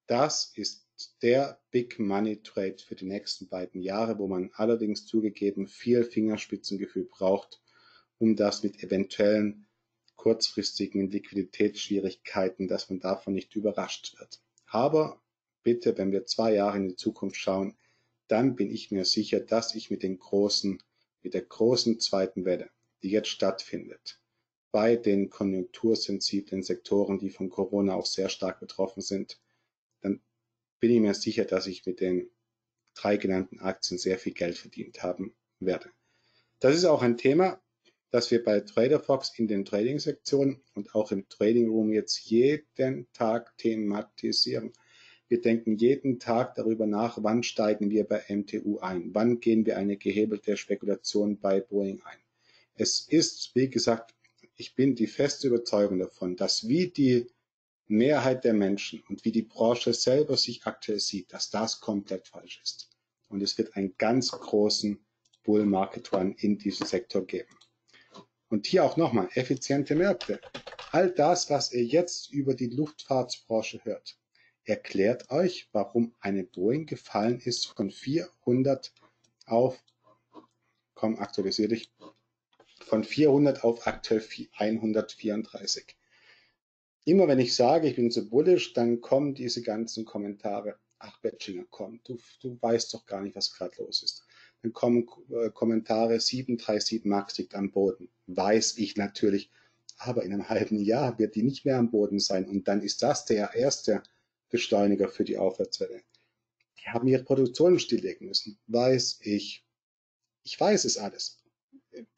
Das ist der Big Money Trade für die nächsten beiden Jahre, wo man allerdings zugegeben viel Fingerspitzengefühl braucht, um das mit eventuellen kurzfristigen Liquiditätsschwierigkeiten, dass man davon nicht überrascht wird. Aber bitte, wenn wir zwei Jahre in die Zukunft schauen, dann bin ich mir sicher, dass ich mit den großen, mit der großen zweiten Welle, die jetzt stattfindet, bei den konjunktursensiblen Sektoren, die von Corona auch sehr stark betroffen sind, dann bin ich mir sicher, dass ich mit den drei genannten Aktien sehr viel Geld verdient haben werde. Das ist auch ein Thema, dass wir bei TraderFox in den Trading-Sektionen und auch im Trading Room jetzt jeden Tag thematisieren. Wir denken jeden Tag darüber nach, wann steigen wir bei MTU ein, wann gehen wir eine gehebelte Spekulation bei Boeing ein. Es ist, wie gesagt, ich bin die feste Überzeugung davon, dass wie die Mehrheit der Menschen und wie die Branche selber sich aktuell sieht, dass das komplett falsch ist. Und es wird einen ganz großen Bull Market Run in diesem Sektor geben. Und hier auch nochmal, effiziente Märkte. All das, was ihr jetzt über die Luftfahrtsbranche hört, erklärt euch, warum eine Boeing gefallen ist von 400 auf, komm, aktualisier dich, von 400 auf aktuell 134. Immer wenn ich sage, ich bin so bullish, dann kommen diese ganzen Kommentare. Ach, Betchinger, komm, du, du weißt doch gar nicht, was gerade los ist. Dann kommen äh, Kommentare, 737 Max liegt am Boden. Weiß ich natürlich. Aber in einem halben Jahr wird die nicht mehr am Boden sein. Und dann ist das der erste Beschleuniger für die Aufwärtswelle. Die haben ihre Produktion stilllegen müssen. Weiß ich. Ich weiß es alles.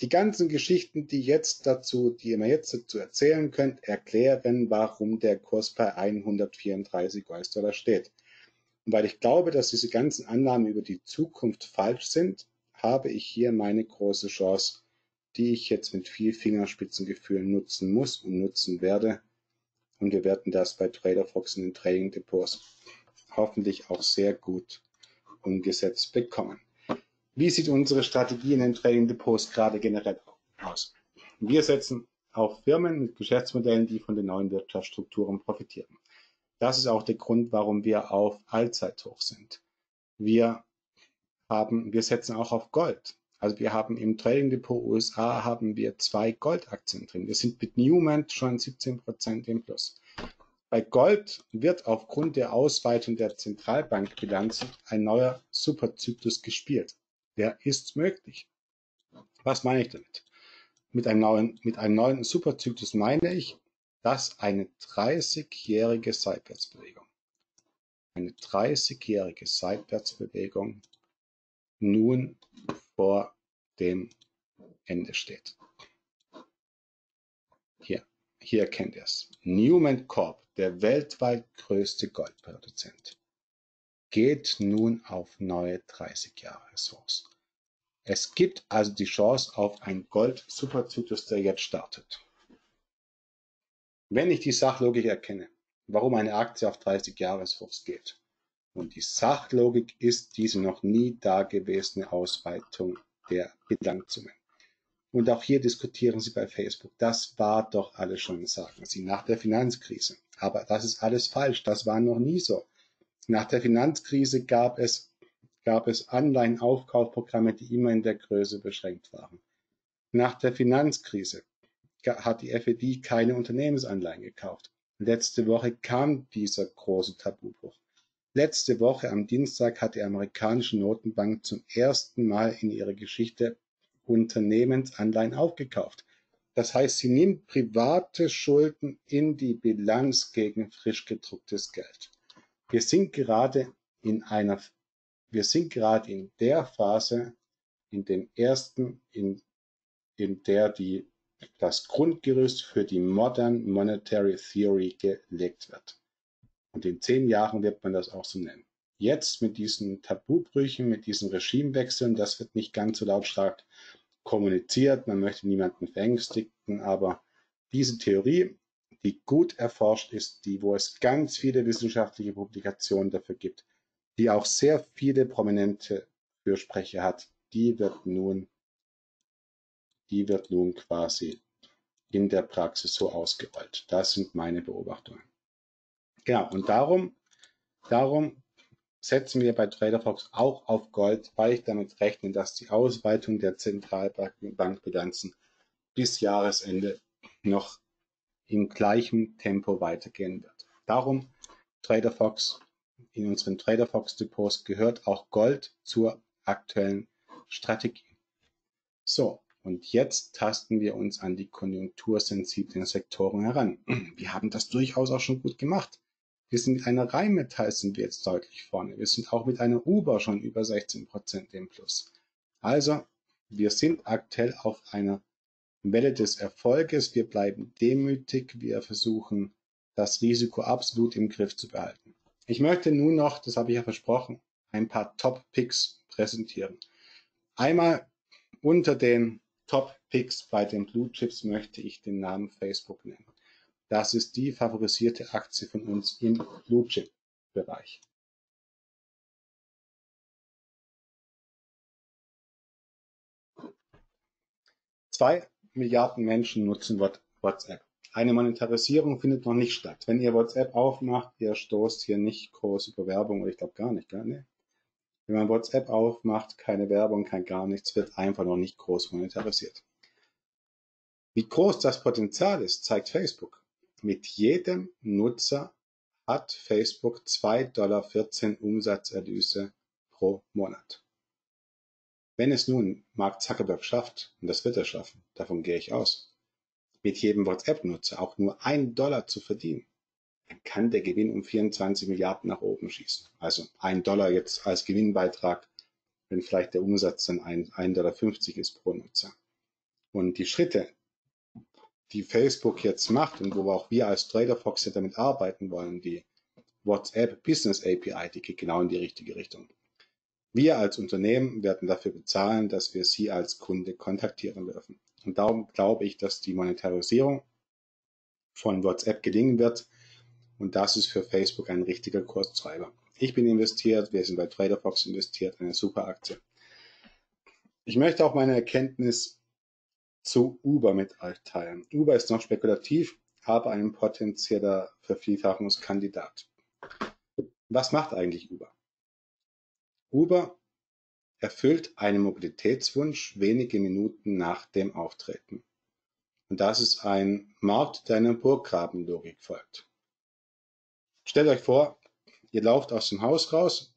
Die ganzen Geschichten, die jetzt dazu, die ihr mir jetzt dazu erzählen könnt, erklären, warum der Kurs bei 134 US-Dollar steht. Und weil ich glaube, dass diese ganzen Annahmen über die Zukunft falsch sind, habe ich hier meine große Chance, die ich jetzt mit viel Fingerspitzengefühl nutzen muss und nutzen werde. Und wir werden das bei TraderFox in den Trading Depots hoffentlich auch sehr gut umgesetzt bekommen. Wie sieht unsere Strategie in den Trading Depots gerade generell aus? Wir setzen auf Firmen mit Geschäftsmodellen, die von den neuen Wirtschaftsstrukturen profitieren. Das ist auch der Grund, warum wir auf Allzeithoch sind. Wir haben, wir setzen auch auf Gold. Also wir haben im Trading Depot USA haben wir zwei Goldaktien drin. Wir sind mit Newman schon 17 Prozent im Plus. Bei Gold wird aufgrund der Ausweitung der Zentralbankbilanzen ein neuer Superzyklus gespielt. Der ist möglich. Was meine ich damit? Mit einem neuen, mit einem neuen Superzyklus meine ich, das eine 30-jährige Seitwärtsbewegung. Eine 30-jährige Seitwärtsbewegung nun vor dem Ende steht. Hier, hier erkennt ihr es. Newman Corp, der weltweit größte Goldproduzent, geht nun auf neue 30 Jahre Ressourcen. Es gibt also die Chance auf einen Gold-Superzyklus, der jetzt startet. Wenn ich die Sachlogik erkenne, warum eine Aktie auf 30 Jahreshochs geht, und die Sachlogik ist diese noch nie dagewesene Ausweitung der Bilanzsumme. Und auch hier diskutieren Sie bei Facebook. Das war doch alles schon, sagen Sie, nach der Finanzkrise. Aber das ist alles falsch. Das war noch nie so. Nach der Finanzkrise gab es, gab es Anleihenaufkaufprogramme, die immer in der Größe beschränkt waren. Nach der Finanzkrise hat die FED keine Unternehmensanleihen gekauft. Letzte Woche kam dieser große Tabubruch. Letzte Woche am Dienstag hat die amerikanische Notenbank zum ersten Mal in ihrer Geschichte Unternehmensanleihen aufgekauft. Das heißt, sie nimmt private Schulden in die Bilanz gegen frisch gedrucktes Geld. Wir sind gerade in einer, wir sind gerade in der Phase, in dem ersten, in, in der die, das Grundgerüst für die Modern Monetary Theory gelegt wird. Und in zehn Jahren wird man das auch so nennen. Jetzt mit diesen Tabubrüchen, mit diesen Regimewechseln, das wird nicht ganz so lautstark kommuniziert, man möchte niemanden verängstigen, aber diese Theorie, die gut erforscht ist, die, wo es ganz viele wissenschaftliche Publikationen dafür gibt, die auch sehr viele prominente Fürsprecher hat, die wird nun, die wird nun quasi in der Praxis so ausgerollt. Das sind meine Beobachtungen. Genau, und darum, darum setzen wir bei TraderFox auch auf Gold, weil ich damit rechne, dass die Ausweitung der Zentralbankbilanzen bis Jahresende noch in gleichem Tempo weitergehen wird. Darum TraderFox in unseren TraderFox Depots gehört auch Gold zur aktuellen Strategie. So, und jetzt tasten wir uns an die konjunktursensiblen Sektoren heran. Wir haben das durchaus auch schon gut gemacht. Wir sind mit einer Rheinmetall sind wir jetzt deutlich vorne. Wir sind auch mit einer Uber schon über 16 Prozent im Plus. Also, wir sind aktuell auf einer Welle des Erfolges. Wir bleiben demütig. Wir versuchen, das Risiko absolut im Griff zu behalten. Ich möchte nun noch, das habe ich ja versprochen, ein paar Top-Picks präsentieren. Einmal unter den Top-Picks bei den Blue Chips möchte ich den Namen Facebook nennen. Das ist die favorisierte Aktie von uns im Blue Chip Bereich. Zwei Milliarden Menschen nutzen WhatsApp. Eine Monetarisierung findet noch nicht statt. Wenn ihr WhatsApp aufmacht, ihr stoßt hier nicht groß über Werbung, oder ich glaube gar nicht, gar nicht. Wenn man WhatsApp aufmacht, keine Werbung, kein gar nichts, wird einfach noch nicht groß monetarisiert. Wie groß das Potenzial ist, zeigt Facebook. Mit jedem Nutzer hat Facebook 2,14 Dollar Umsatzerlöse pro Monat. Wenn es nun Mark Zuckerberg schafft, und das wird er schaffen, davon gehe ich aus, mit jedem WhatsApp-Nutzer auch nur ein Dollar zu verdienen, dann kann der Gewinn um 24 Milliarden nach oben schießen. Also ein Dollar jetzt als Gewinnbeitrag, wenn vielleicht der Umsatz dann 1,50 Dollar ist pro Nutzer. Und die Schritte, die Facebook jetzt macht und wo auch wir als Trader Fox ja damit arbeiten wollen, die WhatsApp Business API, die geht genau in die richtige Richtung. Wir als Unternehmen werden dafür bezahlen, dass wir Sie als Kunde kontaktieren dürfen. Und darum glaube ich, dass die Monetarisierung von WhatsApp gelingen wird. Und das ist für Facebook ein richtiger Kurstreiber. Ich bin investiert, wir sind bei TraderFox investiert, eine super Aktie. Ich möchte auch meine Erkenntnis zu Uber mit euch teilen. Uber ist noch spekulativ, aber ein potenzieller Vervielfachungskandidat. Was macht eigentlich Uber? Uber erfüllt einen Mobilitätswunsch wenige Minuten nach dem Auftreten. Und das ist ein Markt, der einer Burggrabenlogik folgt. Stellt euch vor, ihr lauft aus dem Haus raus,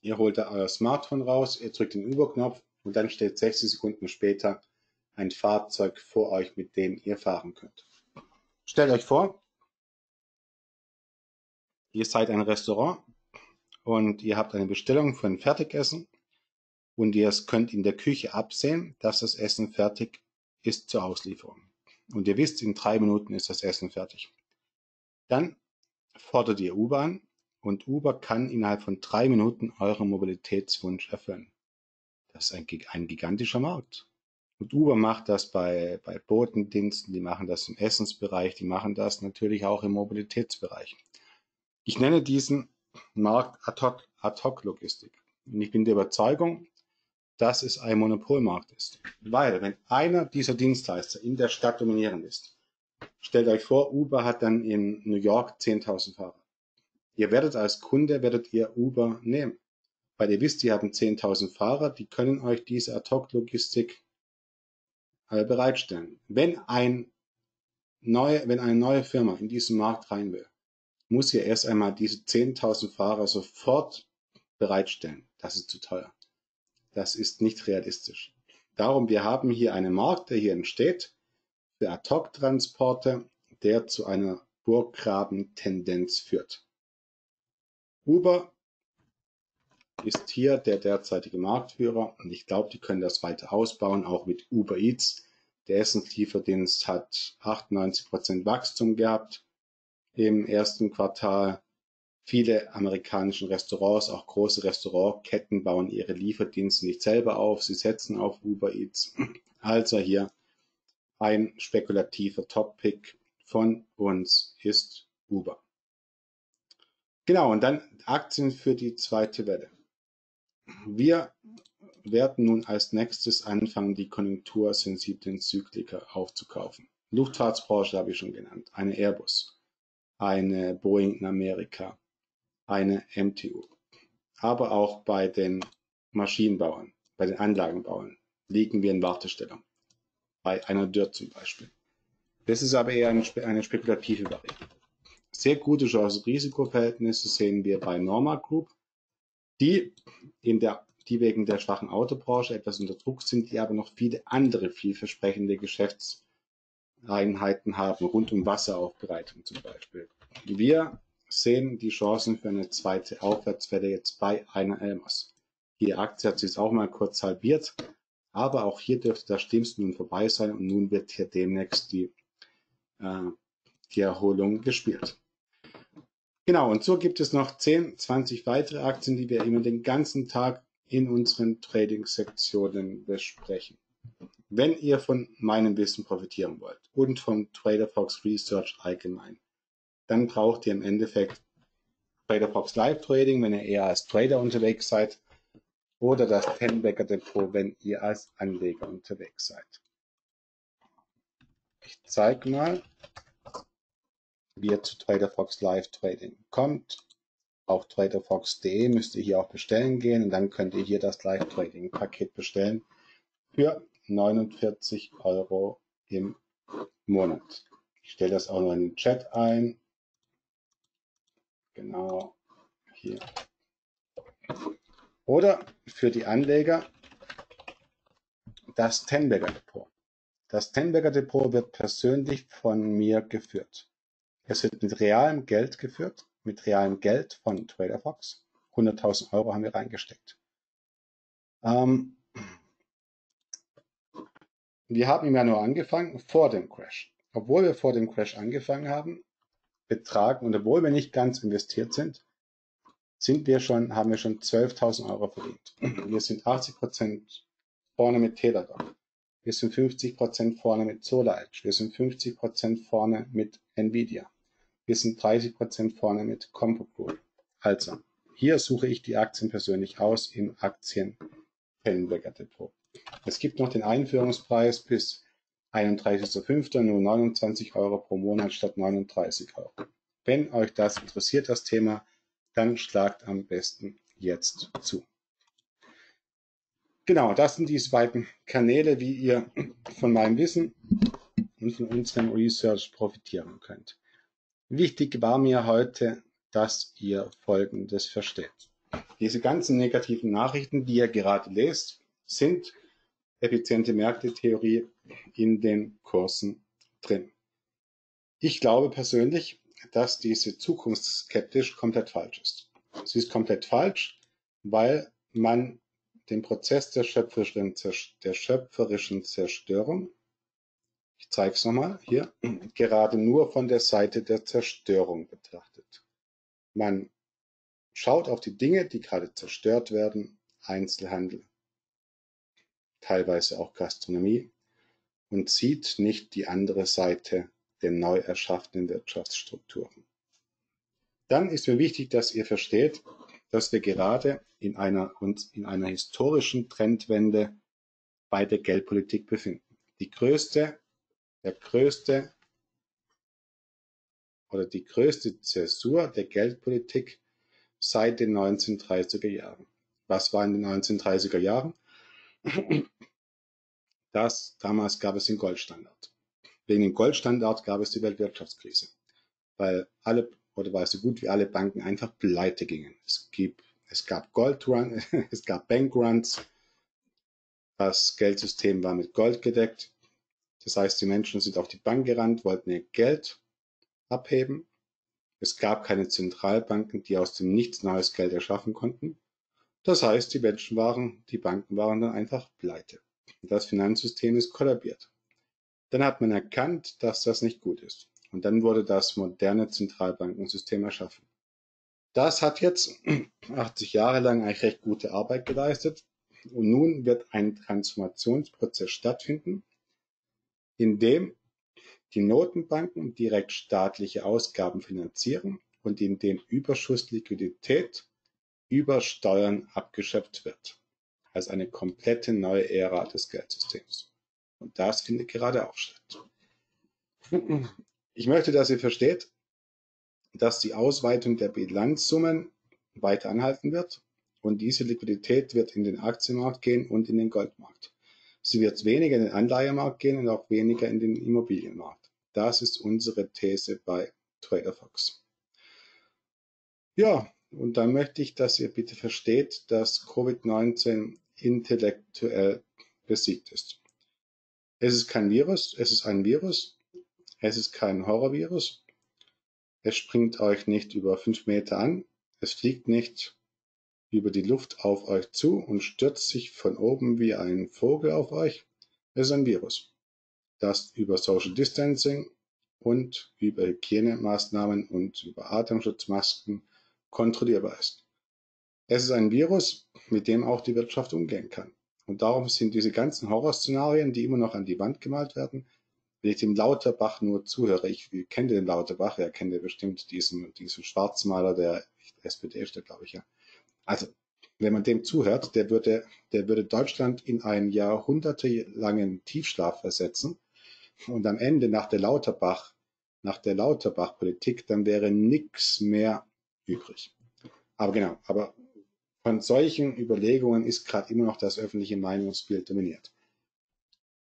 ihr holt euer Smartphone raus, ihr drückt den Uber-Knopf und dann steht 60 Sekunden später ein Fahrzeug vor euch, mit dem ihr fahren könnt. Stellt euch vor, ihr seid ein Restaurant und ihr habt eine Bestellung für ein Fertigessen und ihr könnt in der Küche absehen, dass das Essen fertig ist zur Auslieferung. Und ihr wisst, in drei Minuten ist das Essen fertig. Dann fordert ihr Uber an und Uber kann innerhalb von drei Minuten euren Mobilitätswunsch erfüllen. Das ist ein, ein gigantischer Markt. Und Uber macht das bei, bei Botendiensten, die machen das im Essensbereich, die machen das natürlich auch im Mobilitätsbereich. Ich nenne diesen Markt Ad-Hoc-Logistik. Und ich bin der Überzeugung, dass es ein Monopolmarkt ist. Weil, wenn einer dieser Dienstleister in der Stadt dominierend ist, stellt euch vor, Uber hat dann in New York 10.000 Fahrer. Ihr werdet als Kunde, werdet ihr Uber nehmen. Weil ihr wisst, ihr habt 10.000 Fahrer, die können euch diese Ad-Hoc-Logistik bereitstellen. Wenn ein neue, wenn eine neue Firma in diesen Markt rein will, muss sie erst einmal diese 10.000 Fahrer sofort bereitstellen. Das ist zu teuer. Das ist nicht realistisch. Darum, wir haben hier einen Markt, der hier entsteht für Ad-Hoc-Transporte, der zu einer Burggraben-Tendenz führt. Uber ist hier der derzeitige Marktführer und ich glaube, die können das weiter ausbauen, auch mit Uber Eats. Der Essenslieferdienst hat 98% Wachstum gehabt im ersten Quartal. Viele amerikanische Restaurants, auch große Restaurantketten, bauen ihre Lieferdienste nicht selber auf. Sie setzen auf Uber Eats. Also hier ein spekulativer Top-Pick von uns ist Uber. Genau, und dann Aktien für die zweite Welle. Wir werden nun als nächstes anfangen, die konjunktursensiblen Zyklika aufzukaufen. Luftfahrtsbranche habe ich schon genannt, eine Airbus, eine Boeing in Amerika, eine MTU. Aber auch bei den Maschinenbauern, bei den Anlagenbauern liegen wir in Wartestellung. Bei einer Dürr zum Beispiel. Das ist aber eher eine, eine spekulative Variante. Sehr gute Chance-Risikoverhältnisse sehen wir bei Norma Group, die in der die wegen der schwachen Autobranche etwas unter Druck sind, die aber noch viele andere vielversprechende Geschäftseinheiten haben, rund um Wasseraufbereitung zum Beispiel. Wir sehen die Chancen für eine zweite Aufwärtswelle jetzt bei einer Elmos. Die Aktie hat sich auch mal kurz halbiert, aber auch hier dürfte das Schlimmste nun vorbei sein und nun wird hier demnächst die, äh, die Erholung gespielt. Genau, und so gibt es noch 10, 20 weitere Aktien, die wir immer den ganzen Tag in unseren Trading-Sektionen besprechen. Wenn ihr von meinem Wissen profitieren wollt und von TraderFox Research allgemein, dann braucht ihr im Endeffekt TraderFox Live Trading, wenn ihr eher als Trader unterwegs seid, oder das Tenbacker Depot, wenn ihr als Anleger unterwegs seid. Ich zeige mal, wie ihr zu TraderFox Live Trading kommt. Auf traderfox.de müsst ihr hier auch bestellen gehen und dann könnt ihr hier das Live Trading Paket bestellen für 49 Euro im Monat. Ich stelle das auch noch in den Chat ein. Genau hier. Oder für die Anleger das Tenberger Depot. Das Tenberger Depot wird persönlich von mir geführt. Es wird mit realem Geld geführt, mit realem Geld von TraderFox. 100.000 Euro haben wir reingesteckt. Ähm, wir haben im Januar angefangen, vor dem Crash. Obwohl wir vor dem Crash angefangen haben, betragen und obwohl wir nicht ganz investiert sind, sind wir schon, haben wir schon 12.000 Euro verdient. Wir sind 80 Prozent vorne mit Teladoc. Wir sind 50 Prozent vorne mit SolarEdge. Wir sind 50 Prozent vorne mit Nvidia. Wir sind 30 Prozent vorne mit CompuGroup. Also, hier suche ich die Aktien persönlich aus im Aktien Kellenberger Depot. Es gibt noch den Einführungspreis bis 31.05. nur 29 Euro pro Monat statt 39 Euro. Wenn euch das interessiert, das Thema, dann schlagt am besten jetzt zu. Genau, das sind diese beiden Kanäle, wie ihr von meinem Wissen und von unserem Research profitieren könnt. Wichtig war mir heute, dass ihr Folgendes versteht. Diese ganzen negativen Nachrichten, die ihr gerade lest, sind effiziente Märkte-Theorie in den Kursen drin. Ich glaube persönlich, dass diese zukunftsskeptisch komplett falsch ist. Sie ist komplett falsch, weil man den Prozess der schöpferischen, der schöpferischen Zerstörung, ich zeige es nochmal hier, gerade nur von der Seite der Zerstörung betrachtet. Man schaut auf die Dinge, die gerade zerstört werden, Einzelhandel, teilweise auch Gastronomie, und sieht nicht die andere Seite der neu erschaffenen Wirtschaftsstrukturen. Dann ist mir wichtig, dass ihr versteht, dass wir gerade in einer, uns in einer historischen Trendwende bei der Geldpolitik befinden. Die größte, der größte oder die größte Zäsur der Geldpolitik seit den 1930er Jahren. Was war in den 1930er Jahren? Das, damals gab es den Goldstandard. Wegen dem Goldstandard gab es die Weltwirtschaftskrise, weil alle oder weil so gut wie alle Banken einfach pleite gingen. Es, gibt, es gab Goldrun, es gab Bankruns. Das Geldsystem war mit Gold gedeckt. Das heißt, die Menschen sind auf die Bank gerannt, wollten ihr Geld abheben. Es gab keine Zentralbanken, die aus dem Nichts neues Geld erschaffen konnten. Das heißt, die Menschen waren, die Banken waren dann einfach pleite. Das Finanzsystem ist kollabiert. Dann hat man erkannt, dass das nicht gut ist. Und dann wurde das moderne Zentralbankensystem erschaffen. Das hat jetzt 80 Jahre lang eigentlich recht gute Arbeit geleistet. Und nun wird ein Transformationsprozess stattfinden, in dem die Notenbanken direkt staatliche Ausgaben finanzieren und in dem Überschussliquidität über Steuern abgeschöpft wird. Also eine komplette neue Ära des Geldsystems. Und das findet gerade auch statt. Ich möchte, dass ihr versteht, dass die Ausweitung der Bilanzsummen weiter anhalten wird und diese Liquidität wird in den Aktienmarkt gehen und in den Goldmarkt. Sie wird weniger in den Anleihemarkt gehen und auch weniger in den Immobilienmarkt. Das ist unsere These bei TraderFox. Ja, und dann möchte ich, dass ihr bitte versteht, dass Covid-19 intellektuell besiegt ist. Es ist kein Virus, es ist ein Virus, es ist kein Horrorvirus, es springt euch nicht über fünf Meter an, es fliegt nicht über die Luft auf euch zu und stürzt sich von oben wie ein Vogel auf euch. Es ist ein Virus, das über Social Distancing und über Hygienemaßnahmen und über Atemschutzmasken kontrollierbar ist. Es ist ein Virus, mit dem auch die Wirtschaft umgehen kann. Und darum sind diese ganzen Horrorszenarien, die immer noch an die Wand gemalt werden, wenn ich dem Lauterbach nur zuhöre, ich kenne den Lauterbach, er kennt ja bestimmt diesen, diesen Schwarzmaler der SPD der, glaube ich, ja. Also, wenn man dem zuhört, der würde, der würde Deutschland in einen jahrhundertelangen Tiefschlaf versetzen. Und am Ende nach der Lauterbach, nach der Lauterbach-Politik, dann wäre nichts mehr übrig. Aber genau, aber von solchen Überlegungen ist gerade immer noch das öffentliche Meinungsbild dominiert.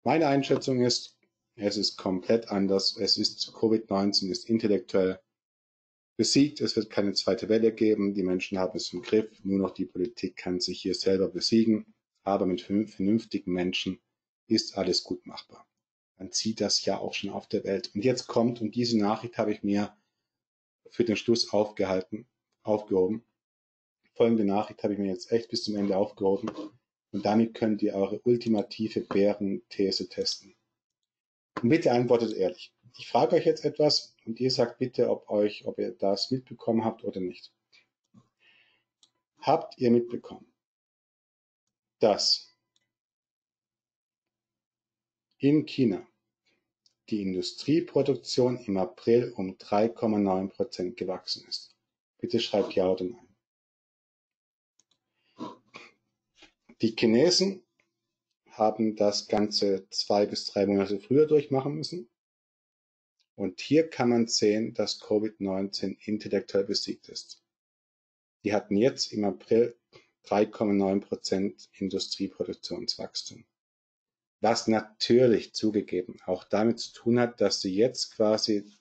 Meine Einschätzung ist, es ist komplett anders. Es ist Covid-19 ist intellektuell besiegt. Es wird keine zweite Welle geben. Die Menschen haben es im Griff. Nur noch die Politik kann sich hier selber besiegen. Aber mit vernünftigen Menschen ist alles gut machbar. Man sieht das ja auch schon auf der Welt. Und jetzt kommt, und diese Nachricht habe ich mir für den Schluss aufgehalten, aufgehoben. Folgende Nachricht habe ich mir jetzt echt bis zum Ende aufgehoben. Und damit könnt ihr eure ultimative Bärenthese testen. Und bitte antwortet ehrlich. Ich frage euch jetzt etwas und ihr sagt bitte, ob euch, ob ihr das mitbekommen habt oder nicht. Habt ihr mitbekommen, dass in China die Industrieproduktion im April um 3,9 Prozent gewachsen ist? Bitte schreibt ja oder nein. Die Chinesen haben das Ganze zwei bis drei Monate früher durchmachen müssen. Und hier kann man sehen, dass Covid-19 intellektuell besiegt ist. Die hatten jetzt im April 3,9 Prozent Industrieproduktionswachstum. Was natürlich zugegeben auch damit zu tun hat, dass sie jetzt quasi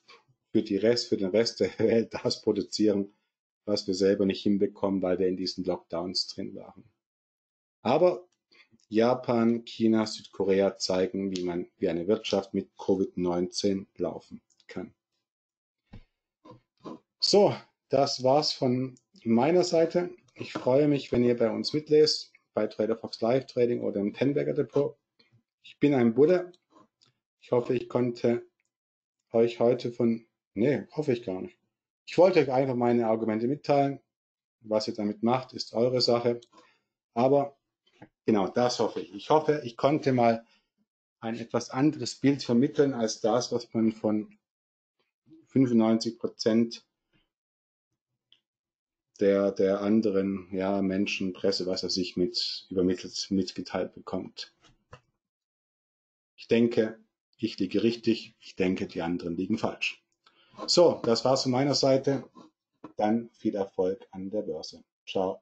für, die Rest, für den Rest der Welt das produzieren, was wir selber nicht hinbekommen, weil wir in diesen Lockdowns drin waren. Aber Japan, China, Südkorea zeigen, wie man wie eine Wirtschaft mit Covid-19 laufen kann. So, das war's von meiner Seite. Ich freue mich, wenn ihr bei uns mitlest, bei TraderFox Live Trading oder im Tenberger Depot. Ich bin ein Bulle. Ich hoffe, ich konnte euch heute von, nee, hoffe ich gar nicht. Ich wollte euch einfach meine Argumente mitteilen. Was ihr damit macht, ist eure Sache. Aber genau, das hoffe ich. Ich hoffe, ich konnte mal ein etwas anderes Bild vermitteln als das, was man von 95 Prozent der, der anderen ja, Menschen, Presse, was er sich mit übermittelt, mitgeteilt bekommt. Ich denke, ich liege richtig. Ich denke, die anderen liegen falsch. So, das war's von meiner Seite. Dann viel Erfolg an der Börse. Ciao.